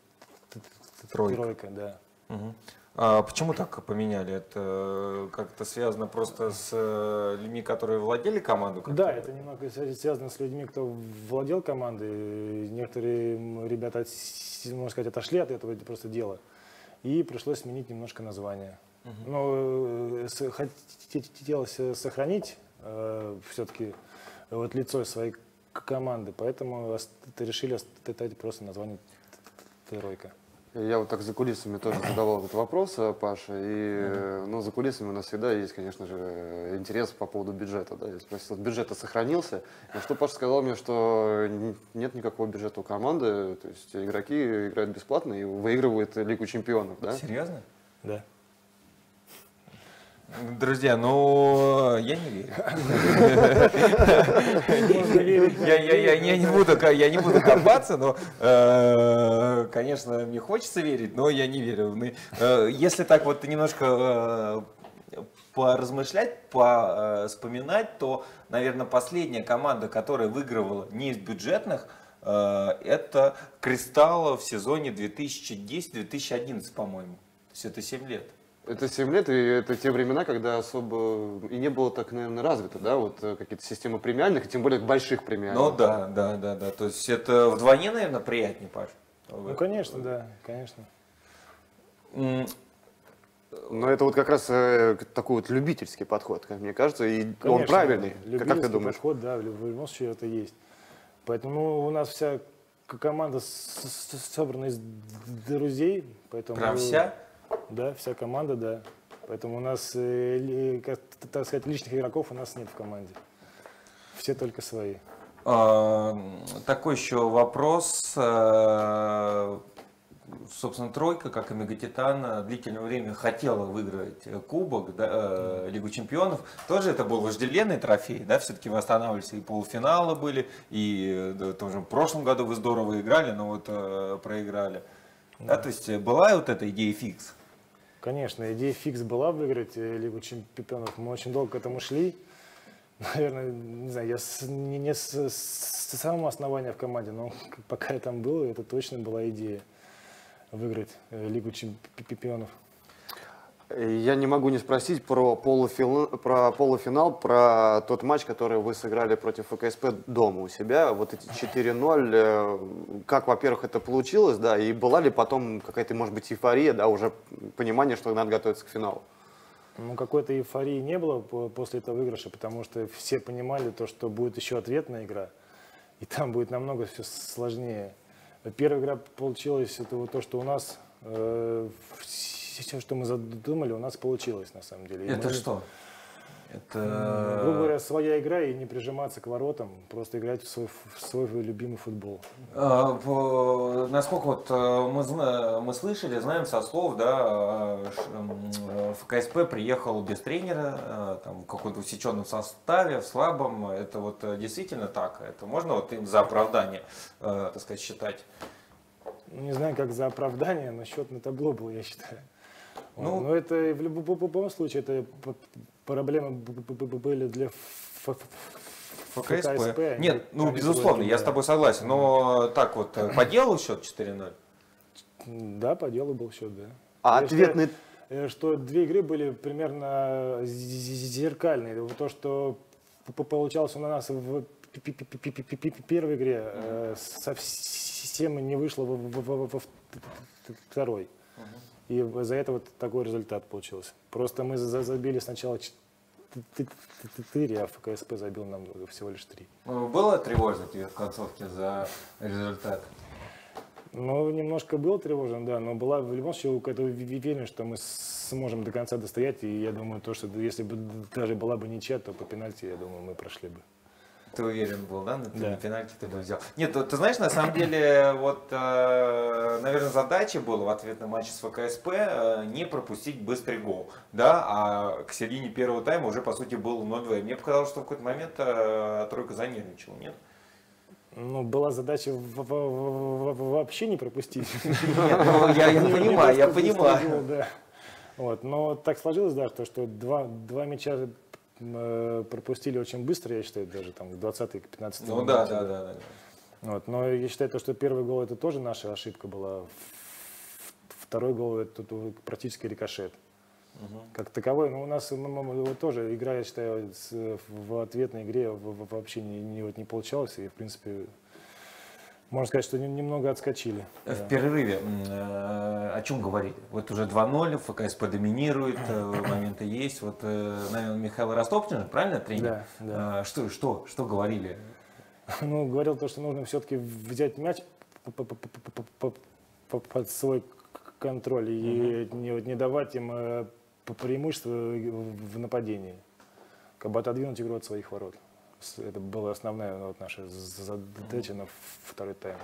Тройка. тройка, да. Мгм. А почему так поменяли? Это как-то связано просто с э, людьми, которые владели командой? Да, это немного свя- связано с людьми, кто владел командой. Некоторые ребята, можно сказать, отошли от этого просто дела. И пришлось сменить немножко название. Но э, с- хотелось э, сохранить все-таки вот лицо своей команды, поэтому ост- решили оставить просто название «Тройка». Я вот так за кулисами тоже задавал этот вопрос, э, Паша, и э, ну, за кулисами у нас всегда есть, конечно же, интерес по поводу бюджета. Да? Я спросил, бюджет сохранился, на что Паша сказал мне, что нет никакого бюджета у команды, то есть игроки играют бесплатно и выигрывают Лигу чемпионов. Да? Серьезно? Да. Друзья, ну я не верю. Я, я, я, я не буду, ко- я не буду копаться, но, э, конечно, мне хочется верить, но я не верю. Э, Если так вот немножко э, поразмышлять, вспоминать, то, наверное, последняя команда, которая выигрывала не из бюджетных, э, это Кристалл в сезоне 2010-2011, по-моему. То есть это 7 лет. Это 7 лет, и это те времена, когда особо и не было так, наверное, развито, да, вот э, какие-то системы премиальных, и тем более больших премиальных. Ну да, да, да, да. То есть это вдвойне, наверное, приятнее, Паш. Ну, конечно, да, конечно. Но это вот как раз э, такой вот любительский подход, как мне кажется, и он Конечно, правильный. Как- Как ты любительский думаешь? подход, да, в люб- в любом случае это есть. Поэтому у нас вся команда собрана из друзей, поэтому... Прям вся? Да, вся команда, да. Поэтому у нас, э, так сказать, личных игроков у нас нет в команде. Все только свои. А, Такой еще вопрос. Э, Собственно, тройка, как и Мегатитан, длительное время хотела выиграть Кубок, да, э, Лигу Чемпионов. Тоже это был вожделенный трофей, да? Все-таки вы останавливались, и полуфиналы были, и да, тоже в прошлом году вы здорово играли, но вот проиграли. Да, то есть была вот эта идея фикс? Конечно, идея фикс была выиграть э, Лигу чемпионов. Мы очень долго к этому шли. Наверное, не знаю, я с- не, не с, с самого основания в команде, но пока я там был, это точно была идея выиграть э, Лигу чемпионов. Я не могу не спросить про полуфинал, про полуфинал, про тот матч, который вы сыграли против ФКСП дома у себя. Вот эти 4-0. э, Как, во-первых, это получилось, да, и была ли потом какая-то, может быть, эйфория, да, уже понимание, что надо готовиться к финалу? Ну, какой-то эйфории не было по- после этого выигрыша, потому что все понимали то, что будет еще ответная игра, и там будет намного все сложнее. Первая игра получилась, это вот то, что у нас э, все, что мы задумали, у нас получилось на самом деле. И Это мы- что? Грубо Это... говоря, своя игра и не прижиматься к воротам, просто играть в свой, в свой любимый футбол. А, по- Насколько вот э, мы, зна- мы слышали, знаем со слов, да, э, э, ФКСП приехал без тренера, э, там, в каком-то усеченном составе, в слабом. Это вот э, действительно так? Это можно вот им за оправдание, э, так сказать, считать? Ну, Не знаю, как за оправдание, но счет на табло был, я считаю. Ну- но это в любом, случае это проблемы были для ФКСП? ФКСП, Нет, ну, они безусловно, были, я с тобой согласен, но так вот, э, по делу счет 4-0? Да, по делу был счет, да. А Я ответный... считаю, э, Что две игры были примерно зеркальные. То, что получалось у нас в первой игре, э, совсем не вышло во второй. И за это вот такой результат получился. Просто мы за- забили сначала 4, а ФКСП забил нам всего лишь 3. Ну, Было тревожно тебе в концовке за результат? Ну, немножко был тревожен, да, но была в любом случае какая-то уверенность, что мы сможем до конца достоять. И я думаю, то, что если бы даже была бы ничья, то по пенальти, я думаю, мы прошли бы. Ты уверен был, да? На, Да. на пенальти ты бы взял. Нет, вот ты знаешь, на самом деле, вот, э, наверное, задача была в ответном матче с ФКСП э, не пропустить быстрый гол, да, а к середине первого тайма уже, по сути, был 0-2. И Мне показалось, что в какой-то момент э, тройка занервничала, нет? Ну, была задача вообще не пропустить. Ну, я, понимаю, я понимаю. Вот, но так сложилось, да, что, что два, два мяча пропустили очень быстро, я считаю, даже там к 20 к 15 Ну да, да, да, да. Вот, но я считаю, то, что первый гол это тоже наша ошибка была. Второй гол это практически рикошет. Как таковой, ну, у нас вот тоже игра, я считаю, в ответной игре в- в- вообще не, не, вот не получалось. И, в принципе, можно сказать, что не- немного отскочили. В Да. перерыве э, о чем говорили? Вот уже 2-0, ФКСП доминирует, э, моменты есть. Вот, э, наверное, Михаил Растопчин, правильно тренер? Да, да. А, Что, что, что говорили? Ну, говорил то, что нужно все-таки взять мяч под свой контроль и не, вот не давать им э, преимущество в нападении. Как бы отодвинуть игру от своих ворот. Это была основная ну, вот, наша задача на второй тайм.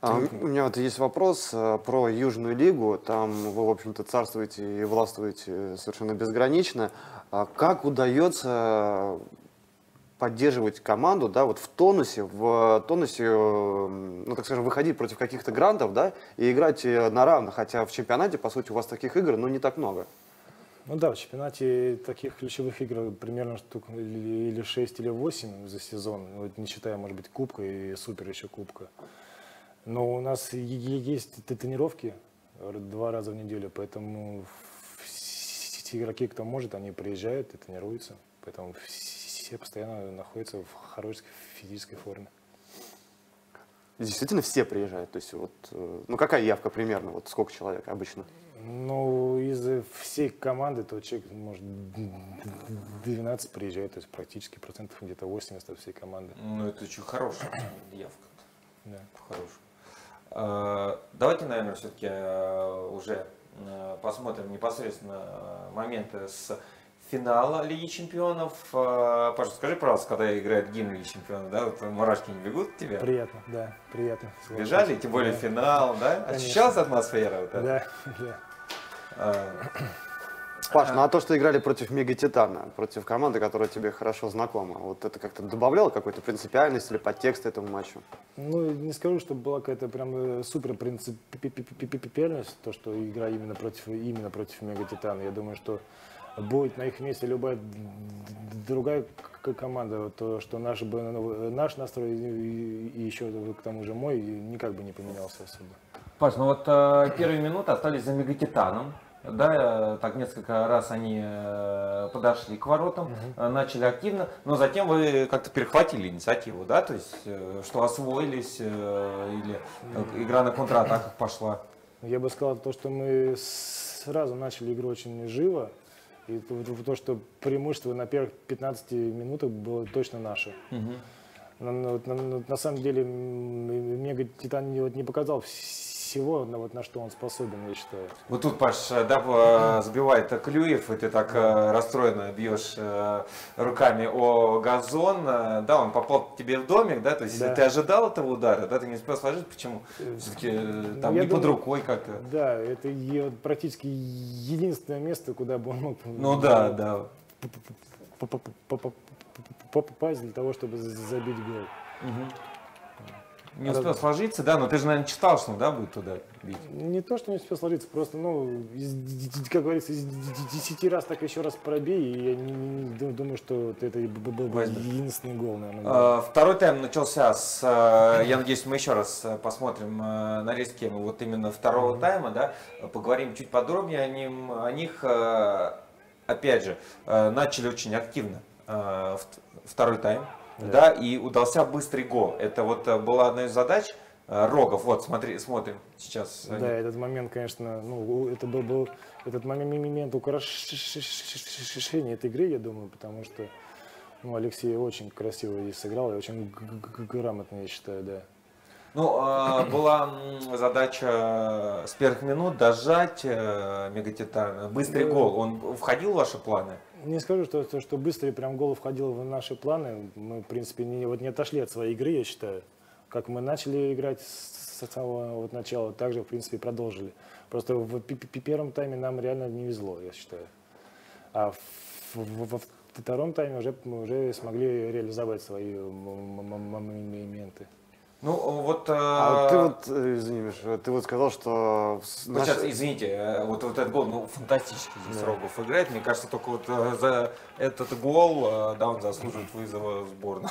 А, у меня вот есть вопрос э, про Южную Лигу. Там вы, в общем-то, царствуете и властвуете совершенно безгранично. А Как удается поддерживать команду, да, вот в тонусе, в тонусе, э, ну, так скажем, выходить против каких-то грантов, да, и играть э, на равных, хотя в чемпионате, по сути, у вас таких игр, ну, не так много. Ну да, в чемпионате таких ключевых игр примерно штук или или 6, или 8 за сезон, ну, вот не считая, может быть, кубка и супер еще кубка. Но у нас есть тренировки два раза в неделю, поэтому все игроки, кто может, они приезжают и тренируются. Поэтому все постоянно находятся в хорошей физической форме. действительно все приезжают? То есть вот, э, ну какая явка примерно? Вот сколько человек обычно? Ну, из всей команды, то человек, может, 12 приезжает, то есть практически процентов где-то 80 от всей команды. Ну, это очень хорошая явка. Да. Хорошая. А, Давайте, наверное, все-таки уже э, посмотрим непосредственно э, моменты с финала Лиги Чемпионов. Паша, скажи, пожалуйста, когда играет гимн Лиги Чемпионов, да, вот мурашки не бегут к тебе? Приятно, да, приятно. Бежали, тем более Да. финал, да? Конечно. Ощущалась атмосфера? вот эта? Да, да. А, Паш, ну а то, что играли против Мега Титана, против команды, которая тебе хорошо знакома, вот это как-то добавляло какой-то принципиальности или подтекста этому матчу? Ну, не скажу, что была какая-то прям э, супер принципиальность, то, что игра именно против, именно против Мега Титана. Я думаю, что будет на их месте любая другая команда, то, что наш, ну, наш настрой и еще к тому же мой никак бы не поменялся особо. Паш, ну вот э, первые минуты остались за Мегатитаном. Да, э, так несколько раз они э, подошли к воротам, э, начали активно, но затем вы как-то перехватили инициативу, да, то есть что освоились или игра на контратаках пошла. Я бы сказал то, что мы сразу начали игру очень живо. И то, то- то, что преимущество на первых 15 минутах было точно наше. На, на- на- на- на самом деле Мега Титан не, вот не показал всего, на, вот, на что он способен, я считаю. Вот тут, Паш, э, да, э, сбивает Клюев, и ты так э, расстроенно бьешь э, руками о газон. Э, Да, он попал тебе в домик, да, то есть Да. ты ожидал этого удара, да, ты не успел сложить, почему? Все-таки там Ну, я не под думаю- рукой как-то. Да, это практически единственное место, куда бы он мог Ну да, да. попасть для того, чтобы за- забить гол. Не успел сложиться, да, но ты же, наверное, читал, что он, да, будет туда бить. Не то, что не успел сложиться, просто, ну, из как говорится, из десяти раз так еще раз пробей, и я не, не- не ду- думаю, что это был бы единственный гол, наверное. Э, Второй тайм начался с, э, я надеюсь, мы еще раз э, посмотрим э, нарезки вот именно второго тайма, да, поговорим чуть подробнее о, ним, о них. Опять же, начали очень активно второй тайм, да, и удался быстрый гол. Это вот э, была одна из задач. Э, Рогов, вот, смотри, смотрим сейчас. Да, этот момент, конечно, ну, это был, был этот момент, момент украшения этой игры, я думаю, потому что ну, Алексей очень красиво здесь сыграл и очень грамотно, я считаю, да. Ну, э, была задача с первых минут дожать э, Мегатитана. Быстрый гол, он входил в ваши планы? Не скажу, что, что, что быстрый прям гол входил в наши планы. Мы, в принципе, не, вот не отошли от своей игры, я считаю. Как мы начали играть с, с самого вот начала, так же, в принципе, и продолжили. Просто в первом тайме нам реально не везло, я считаю. А во втором тайме уже, уже смогли реализовать свои моменты. Ну, вот... э, А вот ты вот, э, извини, Миш, ты вот сказал, что... вот наш- сейчас, извините, э, вот, вот этот гол, ну, фантастически здесь Рогов играет. Мне кажется, только вот за этот гол, да, он заслуживает вызова в сборную.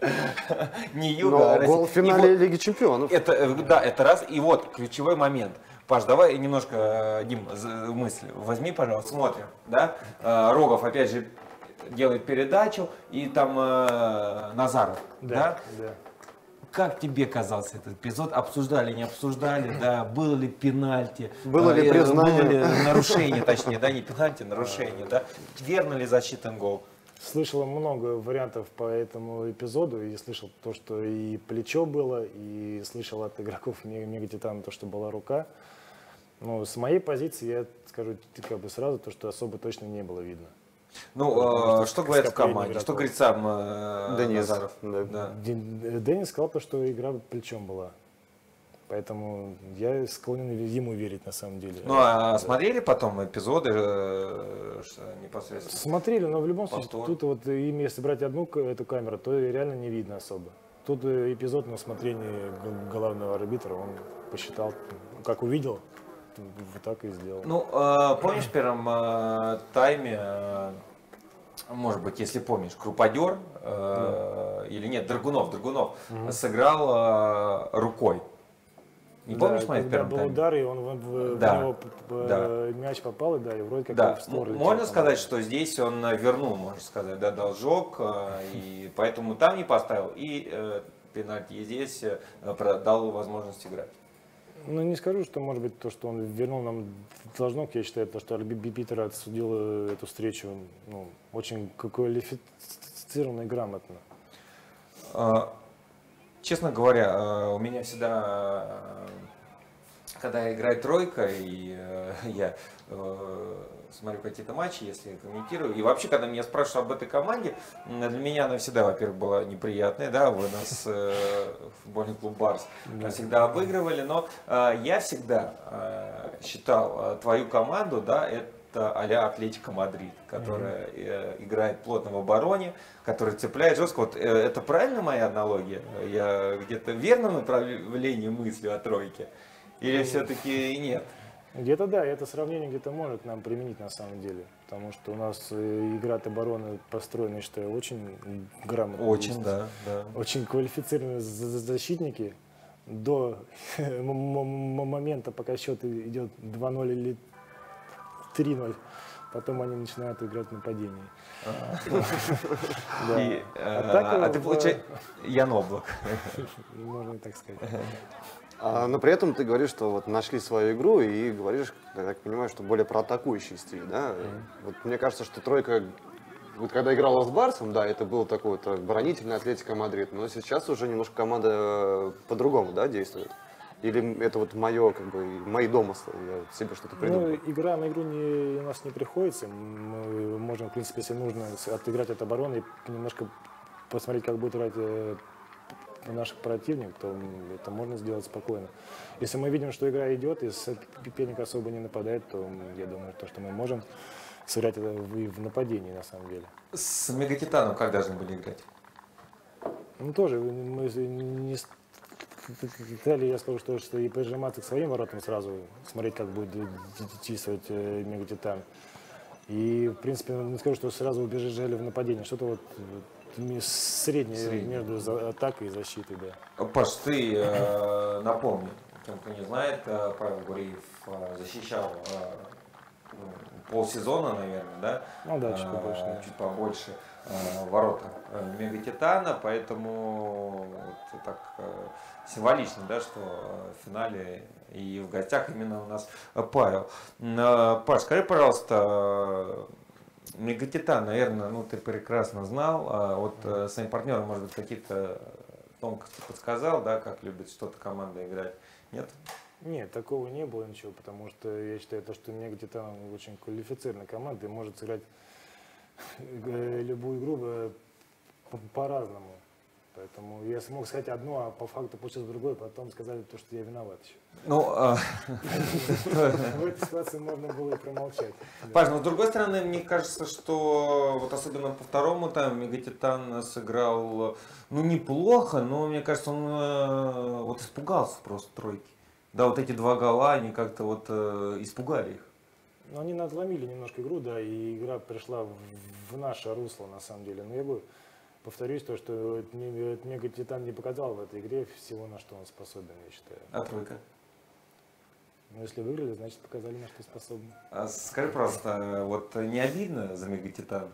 Не юга, Но а России. гол в И финале вот- Лиги Чемпионов. Это, да, это раз. И вот ключевой момент. Паш, давай немножко, Дим, мысль возьми, пожалуйста, смотрим, да? Рогов, опять же, делает передачу, и там э, Назаров, да? да. Как тебе казался этот эпизод? Обсуждали, не обсуждали, да? Было ли пенальти? Было ли э, признание? Было ли нарушение, точнее, да, не пенальти, нарушение, да? Верно ли засчитан гол? Слышал много вариантов по этому эпизоду, и слышал то, что и плечо было, и слышал от игроков Ме- Мегатитана то, что была рука. Ну, с моей позиции я скажу как бы сразу то, что особо точно не было видно. Ну, Потому э, что что говорят в команде? Что игроков. говорит сам э, Денис, Назаров? да. Да. Ден- э, Денис сказал то, что игра плечом была. Поэтому я склонен ему верить на самом деле. Ну, а смотрели потом эпизоды э, что непосредственно? Смотрели, но в любом случае, Повтор. тут вот им, если брать одну эту камеру, то реально не видно особо. Тут э, эпизод на усмотрение г- главного арбитра, он посчитал, как увидел, вот так и сделал. Ну, э, помнишь в первом э, тайме, э, может быть, если помнишь, Крупадер э, или нет, Драгунов, Драгунов сыграл э, рукой. Не Да, помнишь, смотри, в первом был тайме? удар, и он в, в- в Да, него да. мяч попал, и да, и вроде как Да, в летел, можно сказать, по-моему. что здесь он э, вернул, можно сказать, да, должок, э, и поэтому там не поставил, и э, пенальти здесь э, дал возможность играть. Ну, не скажу, что, может быть, то, что он вернул нам должнок, я считаю, то, что арбитр отсудил эту встречу ну, очень квалифицированно и грамотно. А, честно говоря, э, у меня всегда, когда играет тройка, и я смотрю какие-то матчи, если комментирую. И вообще, когда меня спрашивают об этой команде, для меня она всегда, во-первых, была неприятная, да, вы нас э, футбольный клуб Барс всегда обыгрывали, но э, я всегда э, считал э, твою команду, да, это а-ля Атлетика Мадрид, которая э, играет плотно в обороне, которая цепляет жестко. Вот э, это правильно моя аналогия? Я где-то в верном направлении мысли о тройке? Или все-таки нет? Где-то да, это сравнение где-то может нам применить на самом деле. Потому что у нас э, игра от обороны построена, я считаю, очень грамотно. Очень, да, да. Очень квалифицированные защитники. До момента, пока счет идет 2-0 или 3-0, потом они начинают играть в нападении. А, а, а ты, получается, Ян Облак. Можно так сказать. А, но при этом ты говоришь, что вот нашли свою игру и говоришь, я так понимаю, что более про атакующий стиль, да? Mm. Вот мне кажется, что тройка, вот когда играла с Барсом, да, это был такой вот оборонительный Атлетика Мадрид, но сейчас уже немножко команда э, по-другому, да, действует. Или это вот мое, как бы, мои домыслы, я себе что-то придумал? Ну, игра на игру не, у нас не приходится. Мы можем, в принципе, если нужно, отыграть от обороны и немножко посмотреть, как будет играть э, наших противников, то это можно сделать спокойно. Если мы видим, что игра идет, и соперник особо не нападает, то я думаю, то, что мы можем сыграть это в, в нападении на самом деле. С Мегатитаном как должны были играть? Ну тоже, мы не стали, я скажу, что, что и прижиматься к своим воротам сразу, смотреть, как будет действовать э, Мегатитан. И, в принципе, не скажу, что сразу убежали в нападение. Что-то вот среднее, среднее. между атакой и защитой, да. Паш, ты э, напомни, тем, кто не знает, э, Павел Гуриев э, защищал э, ну, полсезона, наверное, да? Ну да, чуть побольше. Да. Чуть побольше э, ворота э, Мегатитана, поэтому вот так э, символично, да, что в финале и в гостях именно у нас Павел. Э, Паш, скажи, пожалуйста, Мегатитан, наверное, ну ты прекрасно знал. А вот э, своим партнерам, может быть, какие-то тонкости подсказал, да, как любит что-то команда играть? Нет? Нет, такого не было ничего, потому что я считаю, то, что Мегатитан очень квалифицированная команда и может сыграть э, любую игру э, по-разному. Поэтому я смог сказать одно, а по факту получилось другое, потом сказали то, что я виноват еще. Ну, а... в этой ситуации можно было и промолчать. Паш, но с другой стороны, мне кажется, что вот особенно по второму тайму Мегатитан сыграл, ну, неплохо, но мне кажется, он э, вот испугался просто тройки. Да, вот эти два гола, они как-то вот э, испугали их. Ну, они надломили немножко игру, да, и игра пришла в наше русло, на самом деле. Но я бы повторюсь, то, что Мега Титан не показал в этой игре всего, на что он способен, я считаю. А тройка? Ну, если выиграли, значит показали, на что способны. А скажи просто, вот не обидно за Мега Титан?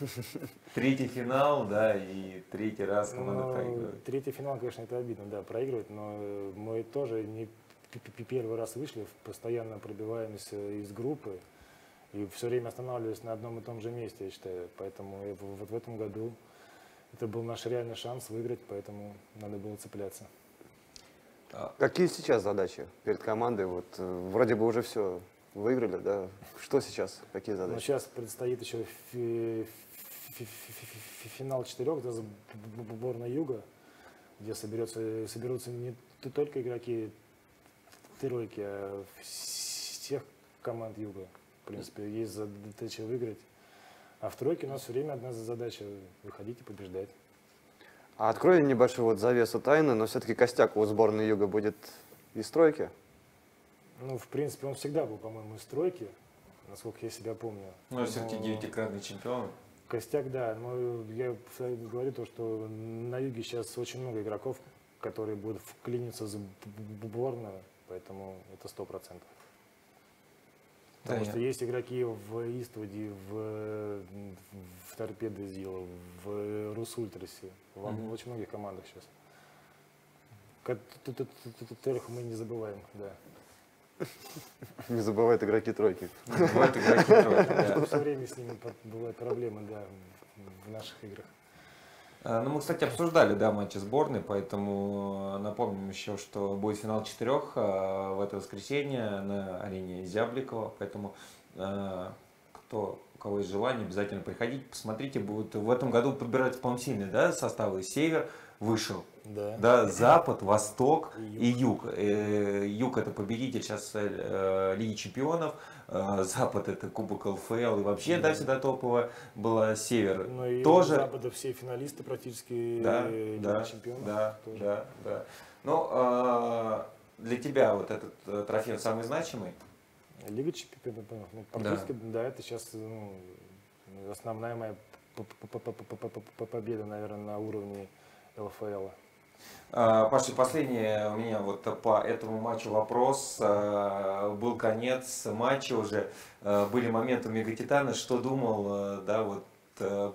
Третий финал, да, и третий раз команда ну, проигрывает. Третий финал, конечно, это обидно, да, проигрывать, но мы тоже не первый раз вышли, постоянно пробиваемся из группы. И все время останавливались на одном и том же месте, я считаю. Поэтому вот в этом году это был наш реальный шанс выиграть, поэтому надо было цепляться. А какие сейчас задачи перед командой? Вот э, вроде бы уже все выиграли, да? Что сейчас? Какие задачи? Ну, сейчас предстоит еще фи фи фи финал четырех, это сборная Юга, где соберется, соберутся не только игроки тройки, а всех команд Юга. В принципе, есть задача выиграть. А в тройке у нас все время одна задача – выходить и побеждать. А открой небольшую вот завесу тайны, но все-таки костяк у сборной Юга будет из тройки? Ну, в принципе, он всегда был, по-моему, из тройки, насколько я себя помню. Ну, все-таки девятикратный чемпион. Костяк, да. Но я говорю то, что на Юге сейчас очень много игроков, которые будут вклиниться в сборную, поэтому это сто процентов. Потому Да, что я- есть игроки в Иствуде, в, в Торпедо Зила, в Русультресе, в Мгм. очень многих командах сейчас. Которых мы не забываем, да. Не забывают игроки тройки. Бывают игроки тройки, да. Все время с ними бывают проблемы, да, в наших играх. А, Ну, мы, кстати, обсуждали, да, матчи сборной, поэтому э, напомним еще, что будет финал четырех э, в это воскресенье на арене Зябликова, поэтому э, кто, у кого есть желание, обязательно приходите, посмотрите, будут в этом году подбирать, по-моему, сильные, да, составы. Север вышел, Да. да, Запад, Восток И и Юг. Э, Юг это победитель сейчас э, Лиги Чемпионов, э, Запад это Кубок ЛФЛ и вообще, да, всегда топовая была Север. Ну и тоже Запада все финалисты практически да, э, Лиги да, чемпионов. да, тоже. да, да. Ну, э, для тебя вот этот э, трофей самый значимый? Лига чемпионов, ну, практически, да. это сейчас ну, основная моя победа, наверное, на уровне ЛФЛ. А, Паша, последний у меня вот по этому матчу вопрос. А, Был конец матча уже, а, были моменты у Мегатитана. Что думал, да, вот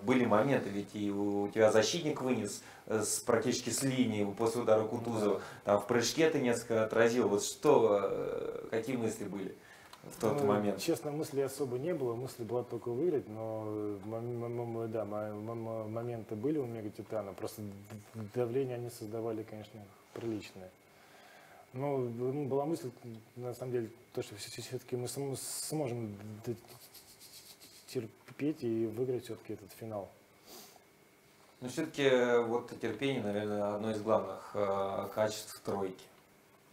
были моменты, ведь и у тебя защитник вынес э, с, практически с линии после удара Кутузова. Там в прыжке ты несколько отразил. Вот что, какие мысли были в тот Ну, момент? Честно, мысли особо не было, мысли была только выиграть, но э, да, мо- мом- моменты были у Мега Титана, просто давление они создавали, конечно, приличное. Ну, ну, была мысль, на самом деле, то, что все-таки мы см- сможем терпеть и выиграть все-таки этот финал. Ну, все-таки вот терпение, наверное, одно из главных э, качеств тройки.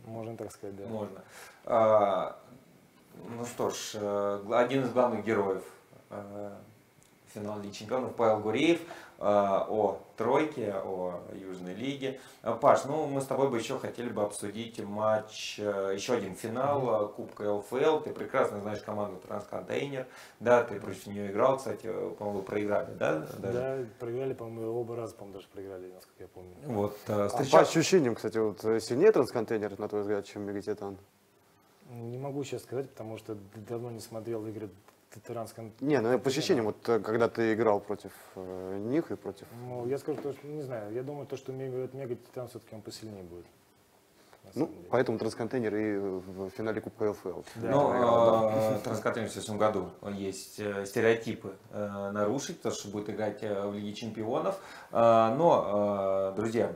Можно так сказать, да. Можно. А, ну что ж, э, один из главных героев э, финала Лиги Чемпионов Павел Гуреев э, о тройке, о Южной Лиге. Паш, ну мы с тобой бы еще хотели бы обсудить матч, еще один финал Кубка ЛФЛ. Ты прекрасно знаешь команду Трансконтейнер. Да, ты против нее играл, кстати, по-моему, проиграли, да? даже? Да, проиграли, по-моему, оба раза, по-моему, даже проиграли, насколько я помню. Вот, э, А по ощущениям, кстати, вот сильнее трансконтейнер, на твой взгляд, чем Мегатитан? Не могу сейчас сказать, потому что давно не смотрел игры Транскон. Не, ну по ощущениям, вот э, когда ты играл против э, них и против... Ну, я скажу, то, что, не знаю, я думаю, то, что Мега, Мега Титан все-таки он посильнее будет. Ну, деле. поэтому трансконтейнер и в финале Кубка ЛФЛ. Да. Ну, э, Трансконтейнер в следующем году есть э, стереотипы э, нарушить, то, что будет играть э, в Лиге Чемпионов. Э, Но, э, друзья,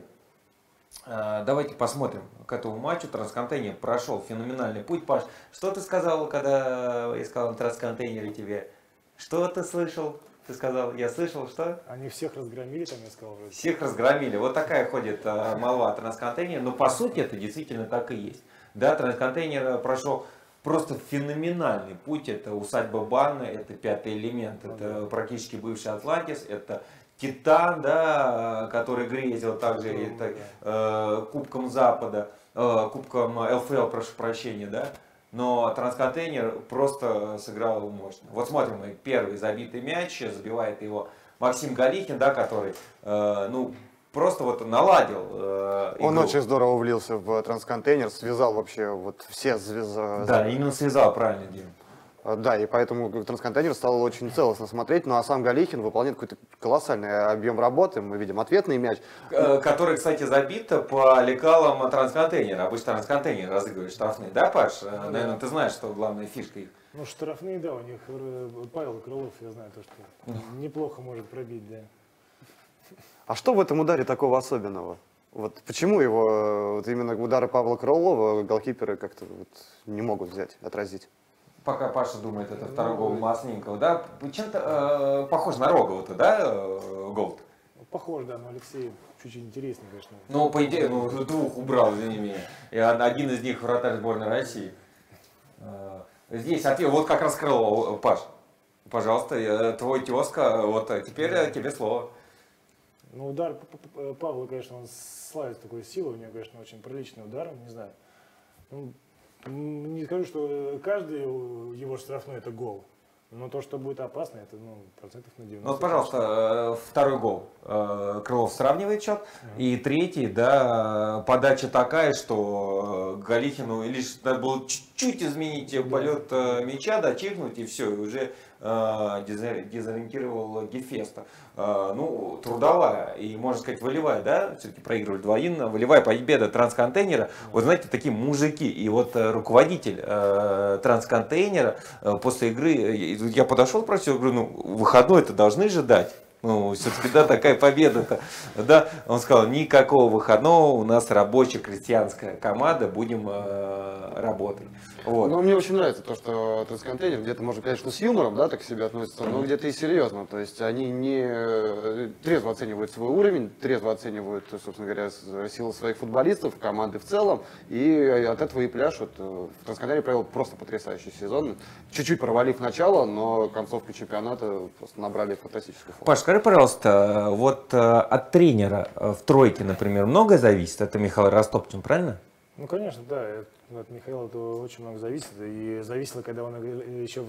давайте посмотрим к этому матчу. Трансконтейнер прошел феноменальный путь. Паш, что ты сказал, когда я сказал трансконтейнере тебе? Что ты слышал? Ты сказал, я слышал, что? Они всех разгромили, там я сказал вроде. Всех разгромили. Вот такая ходит э, молва о трансконтейнере. Но по сути это действительно так и есть. Да, трансконтейнер э, прошел просто феноменальный путь. Это усадьба Банна, это пятый элемент, это практически бывший Атлантис, это Титан, да, который грезил также Ну, это, э, Кубком Запада, э, Кубком ЛФЛ, прошу прощения, да. Но трансконтейнер просто сыграл мощно. Вот смотрим, первый забитый мяч, забивает его Максим Галихин, да, который, э, ну, просто вот наладил э, Он игру. очень здорово влился в трансконтейнер, связал вообще вот все звезды. Да, именно связал правильно, Дим. А, Да, и поэтому трансконтейнер стал очень целостно смотреть. Ну а сам Галихин выполняет какой-то колоссальный объем работы. Мы видим ответный мяч. Э, Который, кстати, забит по лекалам трансконтейнера. Обычно трансконтейнер разыгрывает штрафные, да, Паш? Э, Наверное, ты знаешь, что главная фишка их. Ну, штрафные, да, у них э, Павел Крылов, я знаю, то, что неплохо может пробить, да. А что в этом ударе такого особенного? Вот почему его вот именно удары Павла Крылова голкиперы как-то вот не могут взять, отразить? Пока Паша думает, это второго маслиненького, да? Чем-то э, похож на Рогового-то, да, э, Голд? Ну, Похож, да, но Алексей чуть-чуть интереснее, конечно. Ну, по идее, ну, двух убрал, извини меня. И од- один из них вратарь сборной России. Э, Здесь ответ, вот как раз Крылова, Паш. Пожалуйста, э, твой тезка, вот э, теперь э, тебе слово. Ну, удар Павла, конечно, он славит такой силой, у него, конечно, очень приличный удар, не знаю. Ну, не скажу, что каждый его штрафной это гол, Но то, что будет опасно, это ну, процентов на 90. Ну, вот, пожалуйста, э, второй гол. Э, Крылов сравнивает счет. И третий, да, подача такая, что э, Галихину лишь надо было чуть-чуть изменить полет мяча, да, чекнуть, и все, и уже дезориентировал Гефеста. Ну, трудовая и, можно сказать, волевая, да, все-таки проигрывали 2 волевая победа трансконтейнера. Вот знаете, такие мужики, и вот руководитель трансконтейнера после игры, я подошел, просил, говорю, ну, выходной это должны же дать. Ну, все-таки, да, такая победа-то. Да, он сказал, никакого выходного, у нас рабочая крестьянская команда, будем э, работать. Вот. Но мне очень нравится то, что трансконтейнер где-то, может, конечно, с юмором, да, так к себе относится, но где-то и серьезно. То есть они не э, трезво оценивают свой уровень, трезво оценивают, собственно говоря, силы своих футболистов, команды в целом, и от этого и пляшут. Трансконтейнер провел просто потрясающий сезон. Чуть-чуть провалив начало, но концовку чемпионата просто набрали фантастическую форму. Паш, скажи, пожалуйста, вот э, от тренера в тройке, например, многое зависит? Это Михаил Ростопчин, правильно? Ну, конечно, да. От Михаила это очень много зависит. И зависело, когда он еще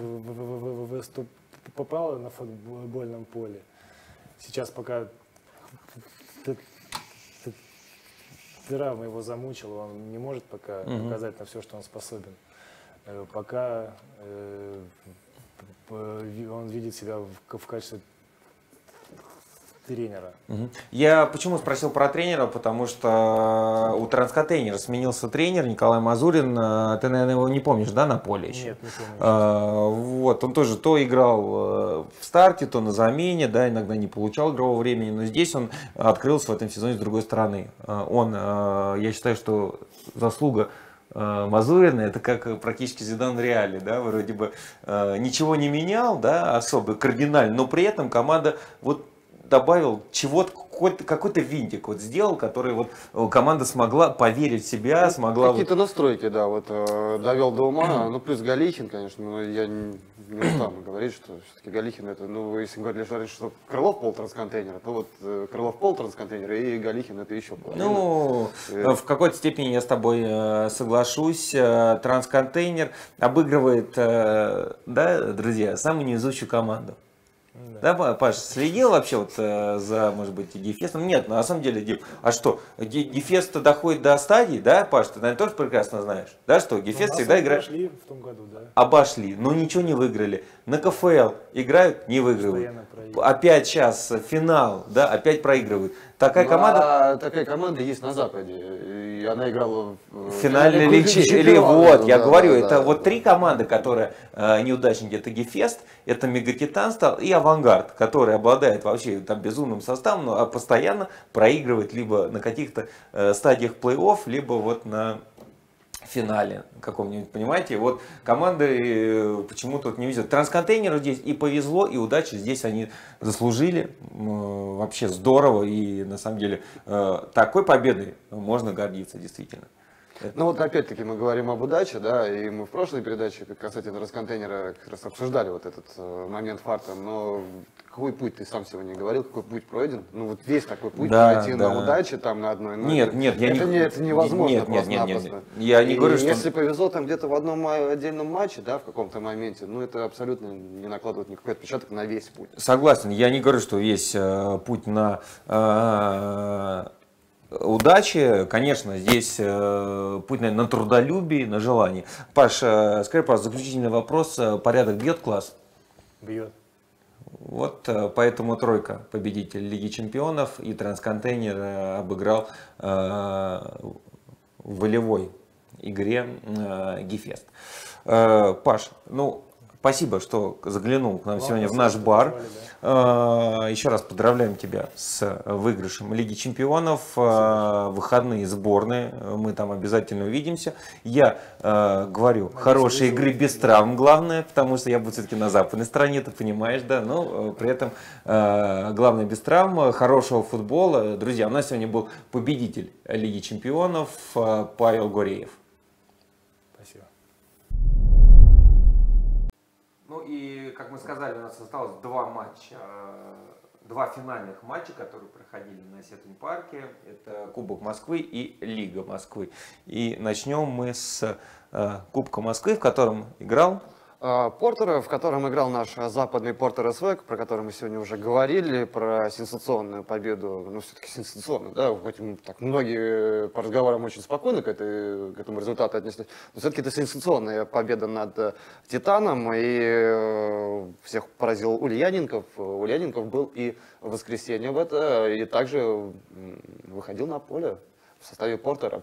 попал на футбольном поле. Сейчас пока травма его замучила, он не может пока угу. показать на все, что он способен. Э, пока э, он видит себя в качестве тренера. Я почему спросил про тренера, потому что у трансконтейнера сменился тренер Николай Мазурин. Э, ты, наверное, его не помнишь, да, на поле еще? Нет, не помню. А, вот, он тоже то играл э, в старте, то на замене, да, иногда не получал игрового времени, но здесь он открылся в этом сезоне с другой стороны. Он, э, я считаю, что заслуга Мазурина, это как практически Зидан Реали, да, вроде бы э, ничего не менял, да, особо кардинально, но при этом команда вот добавил чего-то, какой-то, какой-то винтик вот сделал, который вот э, команда смогла поверить в себя, ну, смогла... Какие-то вот... настройки, да, вот э, довел до ума. ну, плюс Галихин, конечно, но я не, не устану говорить, что все-таки Галихин это, ну, если говорили, что, что Крылов пол трансконтейнера, то вот э, Крылов пол трансконтейнера и Галихин это еще половина. Ну, э... в какой-то степени я с тобой э, соглашусь. Э, трансконтейнер обыгрывает, э, да, друзья, самую невезучую команду. Да. Паш, следил вообще вот э, за, может быть, Гефестом? Нет, на самом деле, Дим, а что, Гефест доходит до стадии, да, Паш, ты, наверное, тоже прекрасно знаешь, да, что Гефест ну, всегда играет... Обошли в том году, да. Обошли, но ничего не выиграли. На КФЛ играют, не выигрывают. Опять сейчас финал, да, опять проигрывают. Такая ну, команда... А такая команда есть на Западе. И она играла в финальной лиге. Или вот, я да, говорю, да, это да, вот да. три команды, которые э, неудачники. Это Гефест, это Мегатитан стал и Авангард, который обладает вообще там безумным составом, но постоянно проигрывает либо на каких-то э, стадиях плей-офф, либо вот на финале каком-нибудь, понимаете? Вот команды э, почему-то не везет. Трансконтейнеру здесь и повезло, и удачи здесь они заслужили. Вообще здорово, и на самом деле э, такой победой можно гордиться действительно. Ну вот опять-таки мы говорим об удаче, да, и мы в прошлой передаче касательно расконтейнера как раз обсуждали вот этот э, момент фарта, но какой путь ты сам сегодня говорил, какой путь пройден? Ну вот весь такой путь да, пройти да. на удаче там на одной. Ну, нет, это, нет, я это, не, это невозможно нет, нет, нет, нет, нет. Я не и говорю, что если повезло там где-то в одном отдельном матче, да, в каком-то моменте, ну это абсолютно не накладывает никакой отпечаток на весь путь. Согласен, я не говорю, что весь э, путь на э, удачи, конечно, здесь э, путь наверное, на трудолюбии, на желании. Паш, э, скажи, пожалуйста, заключительный вопрос. Э, порядок бьет класс? Бьет. Вот поэтому тройка победитель Лиги Чемпионов и трансконтейнер обыграл э, в волевой игре э, Гефест. Паш, ну Спасибо, что заглянул к нам Вам сегодня в наш бар. Да. Еще раз поздравляем тебя с выигрышем Лиги Чемпионов. Спасибо. Выходные сборные. Мы там обязательно увидимся. Я э, говорю, Надеюсь, хорошей игры без травм главное, потому что я буду все-таки на западной стороне, ты понимаешь, да. Но при этом э, главное без травм, хорошего футбола. Друзья, у нас сегодня был победитель Лиги Чемпионов Павел Гореев. И, как мы сказали, у нас осталось два матча, два финальных матча, которые проходили на Сетунь парке. Это Кубок Москвы и Лига Москвы. И начнем мы с э, Кубка Москвы, в котором играл Портера, в котором играл наш западный Портер СВ, про который мы сегодня уже говорили, про сенсационную победу, ну, все-таки сенсационную, да, хоть так многие э, по разговорам очень спокойно к, этой, к этому результату отнеслись, но все-таки это сенсационная победа над э, Титаном, и э, всех поразил Ульяненков. Ульяненков был и в воскресенье в это, и также выходил на поле в составе Портера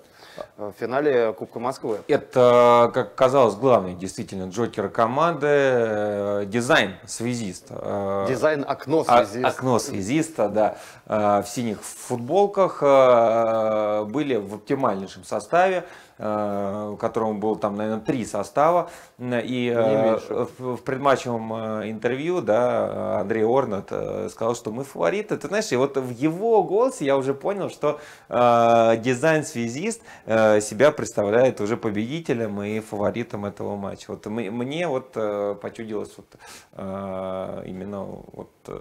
в финале Кубка Москвы. Это, как казалось, главный действительно джокер команды, э, дизайн связист. Э, Дизайн окно А- связиста. Окно связиста, да, э, в синих футболках э, были в оптимальнейшем составе, э, у которого было там, наверное, три состава. И э, в в предматчевом э, интервью, да, Андрей Орнат сказал, что мы фавориты. Ты знаешь, и вот в его голосе я уже понял, что э, дизайн-связист э, себя представляет уже победителем и фаворитом этого матча. Вот мы- мне вот э, почудилось вот э, именно вот э,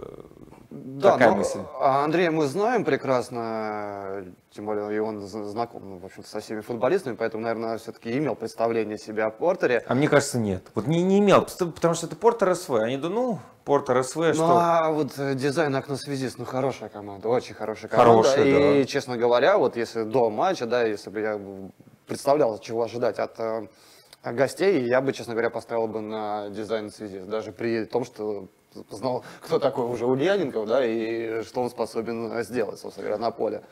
Да, такая но мысль. а Андрея мы знаем прекрасно, тем более и он знаком, ну, в общем-то, со всеми футболистами, поэтому, наверное, все-таки имел представление о себе о Портере. А мне кажется, нет. Вот не, не имел, потому что это Портер СВ. Они думают, ну, Портер СВ, Ну, что... а вот э, дизайн окно связист, ну, хорошая команда, очень хорошая команда. Хорошая, и, да. честно говоря, вот если до матча, да, если бы я представлял, чего ожидать от э, гостей, я бы, честно говоря, поставил бы на дизайн связист, даже при том, что знал, кто такой уже Ульяненков, да, и что он способен э, сделать, собственно говоря, на поле.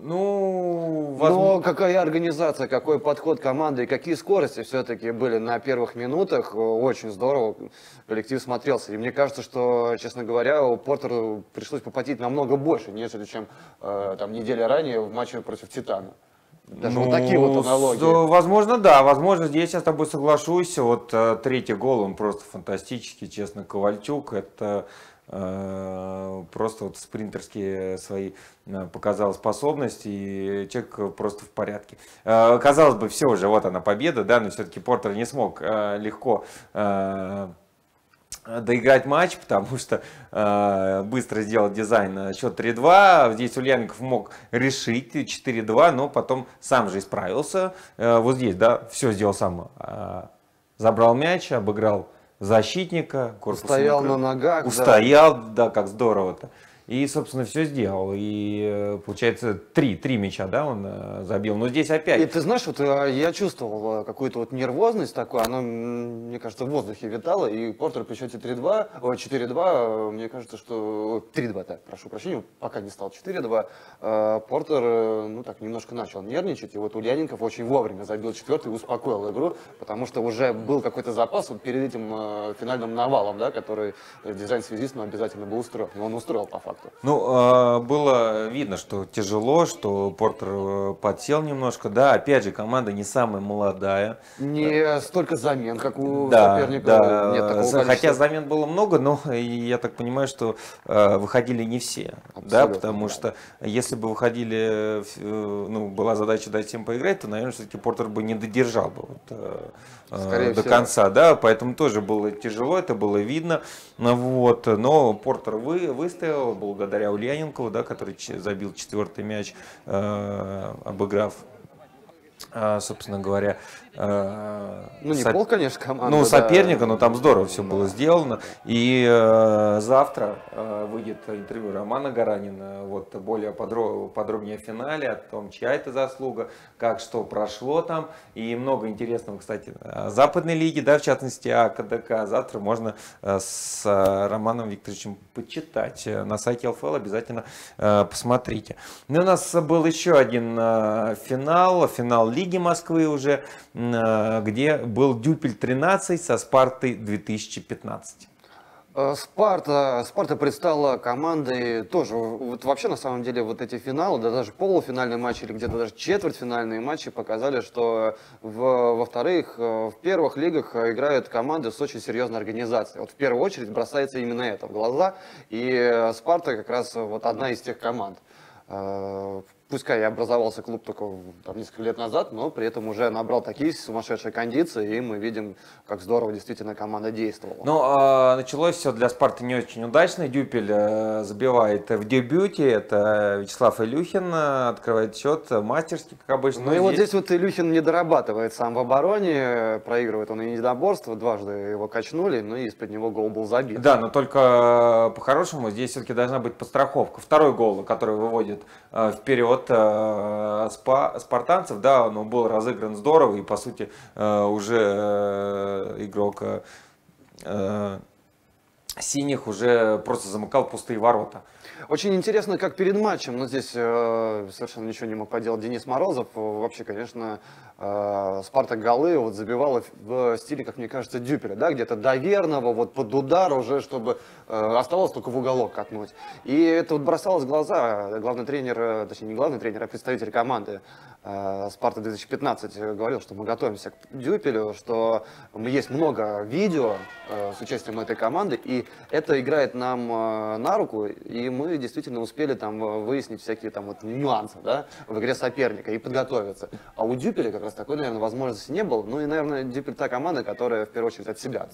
Ну, возможно... Но какая организация, какой подход команды и какие скорости все-таки были на первых минутах, э, очень здорово коллектив смотрелся. И мне кажется, что, честно говоря, у Портеру пришлось попотеть намного больше, нежели чем э, там неделя ранее в матче против Титана. Даже вот такие вот Ну, аналогии. с- Возможно, да. Возможно, здесь я с тобой соглашусь. Вот э, третий гол, он просто фантастический, честно, Ковальчук. Это э, просто вот спринтерские свои э, показал способности, и человек просто в порядке. Э, казалось бы, все уже, вот она победа, да, но все-таки Портер не смог э, легко э, доиграть матч, потому что э, быстро сделал дизайн счет 3-2. Здесь Ульяненков мог решить 4-2, но потом сам же исправился. Э, вот здесь, да, все сделал сам. Э, забрал мяч, обыграл защитника, корпусом Устоял на ногах, да. Устоял, да, как здорово-то. И, собственно, все сделал. И, э, получается, три, три мяча, да, он э, забил. Но здесь опять... И ты знаешь, вот э, я чувствовал э, какую-то вот нервозность такую, она, мне кажется, в воздухе витала, и Портер при счете 3-2, ой, 4-2, э, мне кажется, что... 3-2, так, прошу прощения, пока не стал 4-2, э, Портер, ну так, немножко начал нервничать, и вот Ульяненков очень вовремя забил четвертый и успокоил игру, потому что уже был какой-то запас вот перед этим финальным навалом, да, который дизайн-связист обязательно бы устроил, и он устроил по факту. Ну, э, было видно, что тяжело, что Портер э, подсел немножко. Да, опять же, команда не самая молодая. Не столько замен, как у Да, соперника, да. нет такого Хотя замен было много, но и я так понимаю, что э, выходили не все. да, Абсолютно, потому да. что если бы выходили, э, ну, была задача дать всем поиграть, то, наверное, все-таки Портер бы не додержал бы вот, э, э, Скорее до всего. конца, да, поэтому тоже было тяжело, это было видно. Ну, Вот, но Портер вы, выстоял благодаря Ульяненкову, да, который забил четвертый мяч, э, обыграв, э, собственно говоря, э, Ну, не соп- пол, конечно, команды. ну, да. соперника, но там здорово все было сделано. И э, завтра э, выйдет интервью Романа Гаранина, вот более подро- подробнее о финале, о том, чья это заслуга, как что прошло там. И много интересного, кстати, о западной лиге, да, в частности, о КДК. Завтра можно э, с э, Романом Викторовичем почитать. Э, На сайте ЛФЛ обязательно э, посмотрите. Ну, у нас был еще один э, финал, финал Лиги Москвы уже, э, где был Дюпель 13 со Спартой 2015. Э, Спарта, Спарта предстала командой тоже, вот вообще на самом деле вот эти финалы, да даже полуфинальные матчи или где-то даже четвертьфинальные матчи показали, что в, во вторых, э, в первых лигах э, играют команды с очень серьезной организацией. Вот в первую очередь бросается именно это в глаза, и э, Спарта как раз э, вот одна из тех команд. Э, пускай и образовался клуб только там, несколько лет назад, но при этом уже набрал такие сумасшедшие кондиции, и мы видим, как здорово действительно команда действовала. Ну, э, началось все для Спарты не очень удачно. Дюпель э, забивает в дебюте. Это Вячеслав Илюхин э, открывает счет мастерски, как обычно. Ну и вот здесь вот Илюхин не дорабатывает сам в обороне, проигрывает он и недоборство, дважды его качнули, но и из-под него гол был забит. Да, но только по-хорошему здесь все-таки должна быть подстраховка. Второй гол, который выводит вперед спа, спартанцев, да, он был разыгран здорово и, по сути, уже игрок синих уже просто замыкал пустые ворота. Очень интересно, как перед матчем, но здесь э, совершенно ничего не мог поделать Денис Морозов. Вообще, конечно, э, Спарта голы вот забивала в стиле, как мне кажется, Дюпера, да, где-то до верного, вот под удар уже, чтобы э, оставалось только в уголок катнуть. И это вот бросалось в глаза. Главный тренер, э, точнее не главный тренер, а представитель команды э, Спарта 2015 говорил, что мы готовимся к Дюпелю, что есть много видео э, с участием этой команды, и это играет нам э, на руку, и мы действительно успели там выяснить всякие там вот нюансы, да, в игре соперника и подготовиться. А у Дюпеля как раз такой, наверное, возможности не было. Ну и, наверное, Дюпель та команда, которая в первую очередь от себя.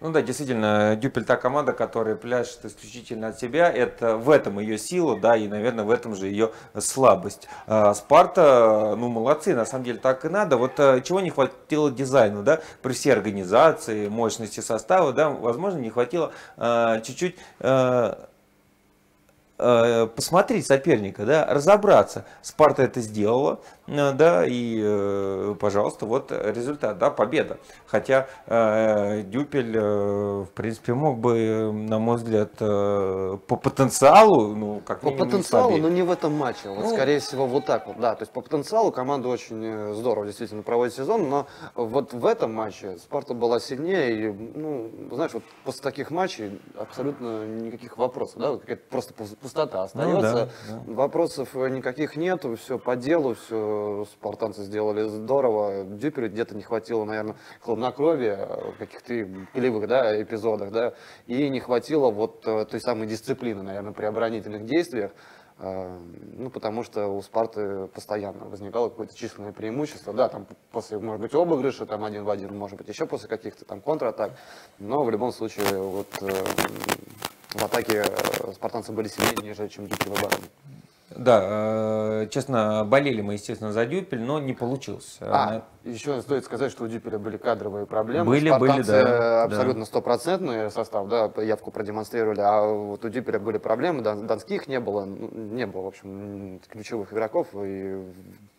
Ну да, действительно, Дюпель та команда, которая пляшет исключительно от себя. Это в этом ее сила, да, и, наверное, в этом же ее слабость. А Спарта, ну, молодцы, на самом деле так и надо. Вот э, чего не хватило дизайну, да, при всей организации, мощности состава, да, возможно, не хватило э, чуть-чуть э, Э, посмотреть соперника, да, разобраться. Спарта это сделала, э, да, и, э, пожалуйста, вот результат, да, победа. Хотя э, Дюпель, э, в принципе, мог бы, на мой взгляд, э, по потенциалу, ну, как По потенциалу, но не в этом матче. Вот, ну, скорее всего, вот так вот, да. То есть по потенциалу команда очень здорово действительно проводит сезон, но вот в этом матче Спарта была сильнее, и, ну, знаешь, вот после таких матчей абсолютно никаких вопросов, да, какая-то просто пустота остается. Ну, да, да. Вопросов никаких нету, все по делу, все спартанцы сделали здорово. Дюперу где-то не хватило, наверное, хладнокровия в каких-то пилевых да, эпизодах, да, и не хватило вот э, той самой дисциплины, наверное, при оборонительных действиях. Э, ну, потому что у Спарты постоянно возникало какое-то численное преимущество. Да, там после, может быть, обыгрыша, там один в один, может быть, еще после каких-то там контратак. Но в любом случае, вот э, в атаке э, спартанцы были сильнее, нежели чем Дюпель в обороне. Да, э, честно, болели мы, естественно, за Дюпель, но не получилось. А, еще стоит сказать, что у Дюпеля были кадровые проблемы. Были, были, да. абсолютно стопроцентный да. состав, да, явку продемонстрировали, а вот у Дюпеля были проблемы, донских не было, ну, не было, в общем, ключевых игроков, и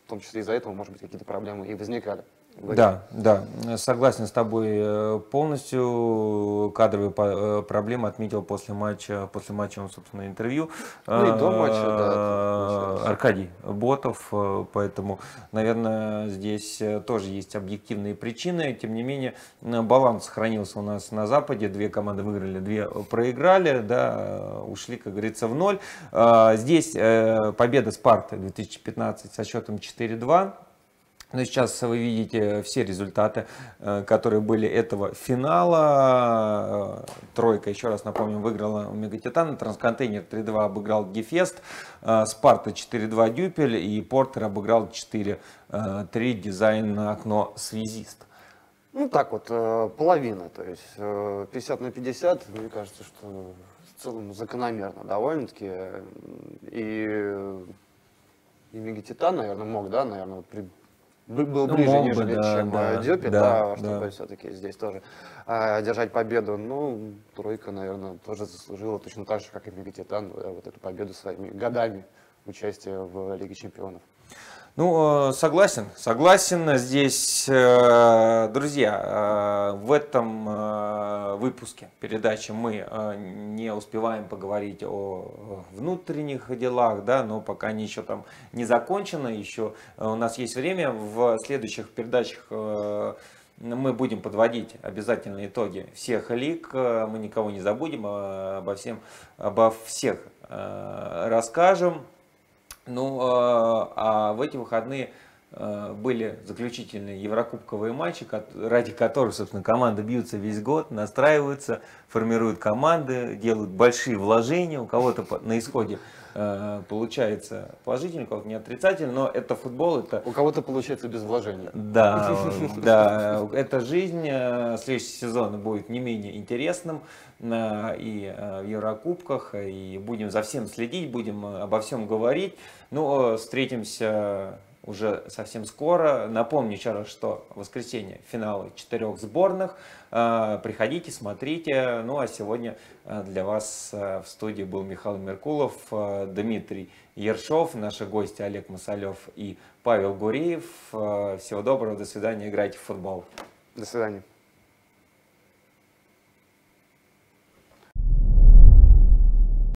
в том числе из-за этого, может быть, какие-то проблемы и возникали. Да, да, согласен с тобой э, полностью. Кадровые э, проблемы отметил после матча, после матча он, собственно, интервью. Ну и до матча, да. Аркадий Ботов, э, поэтому, наверное, здесь тоже есть объективные причины. Тем не менее, баланс сохранился у нас на Западе. Две команды выиграли, две проиграли, да, ушли, как говорится, в ноль. Здесь победа Спарты 2015 со счетом 4-2. Но сейчас вы видите все результаты, э, которые были этого финала. Э, тройка, еще раз напомню, выиграла у Мегатитана, Трансконтейнер 3-2 обыграл Гефест, э, Спарта 4-2 Дюпель и Портер обыграл 4-3 дизайн на окно Связист. Ну так вот, половина, то есть 50 на 50, мне кажется, что в целом закономерно довольно-таки. И, и Мегатитан, наверное, мог, да, наверное, при был ну, ближе, нежели, бы, да, чем да, Дёпи, да, да, чтобы да. все-таки здесь тоже а, держать победу. Ну, тройка, наверное, тоже заслужила точно так же, как и Мегатитан, вот эту победу своими годами участия в Лиге Чемпионов. Ну, э, согласен, согласен. Здесь, э, друзья, э, в этом выпуске передачи мы не успеваем поговорить о внутренних делах, да, но пока еще там не закончены, еще у нас есть время. В следующих передачах мы будем подводить обязательно итоги всех лиг, мы никого не забудем, а обо, всем, обо всех расскажем. Ну, а, а в эти выходные э, были заключительные еврокубковые матчи, ради которых, собственно, команды бьются весь год, настраиваются, формируют команды, делают большие вложения, у кого-то на исходе получается положительно, у кого-то не отрицательно, но это футбол, это... У кого-то получается без вложений. Да, да, это жизнь, э, следующий сезон будет не менее интересным э, и в Еврокубках, и будем за всем следить, будем обо всем говорить. Ну, встретимся уже совсем скоро. Напомню еще раз, что воскресенье финалы четырех сборных. А, приходите, смотрите. Ну а сегодня а, для вас а, в студии был Михаил Меркулов, Дмитрий Ершов, наши гости Олег Масалев и Павел Гуреев. Всего доброго, до свидания, играйте в футбол. До свидания.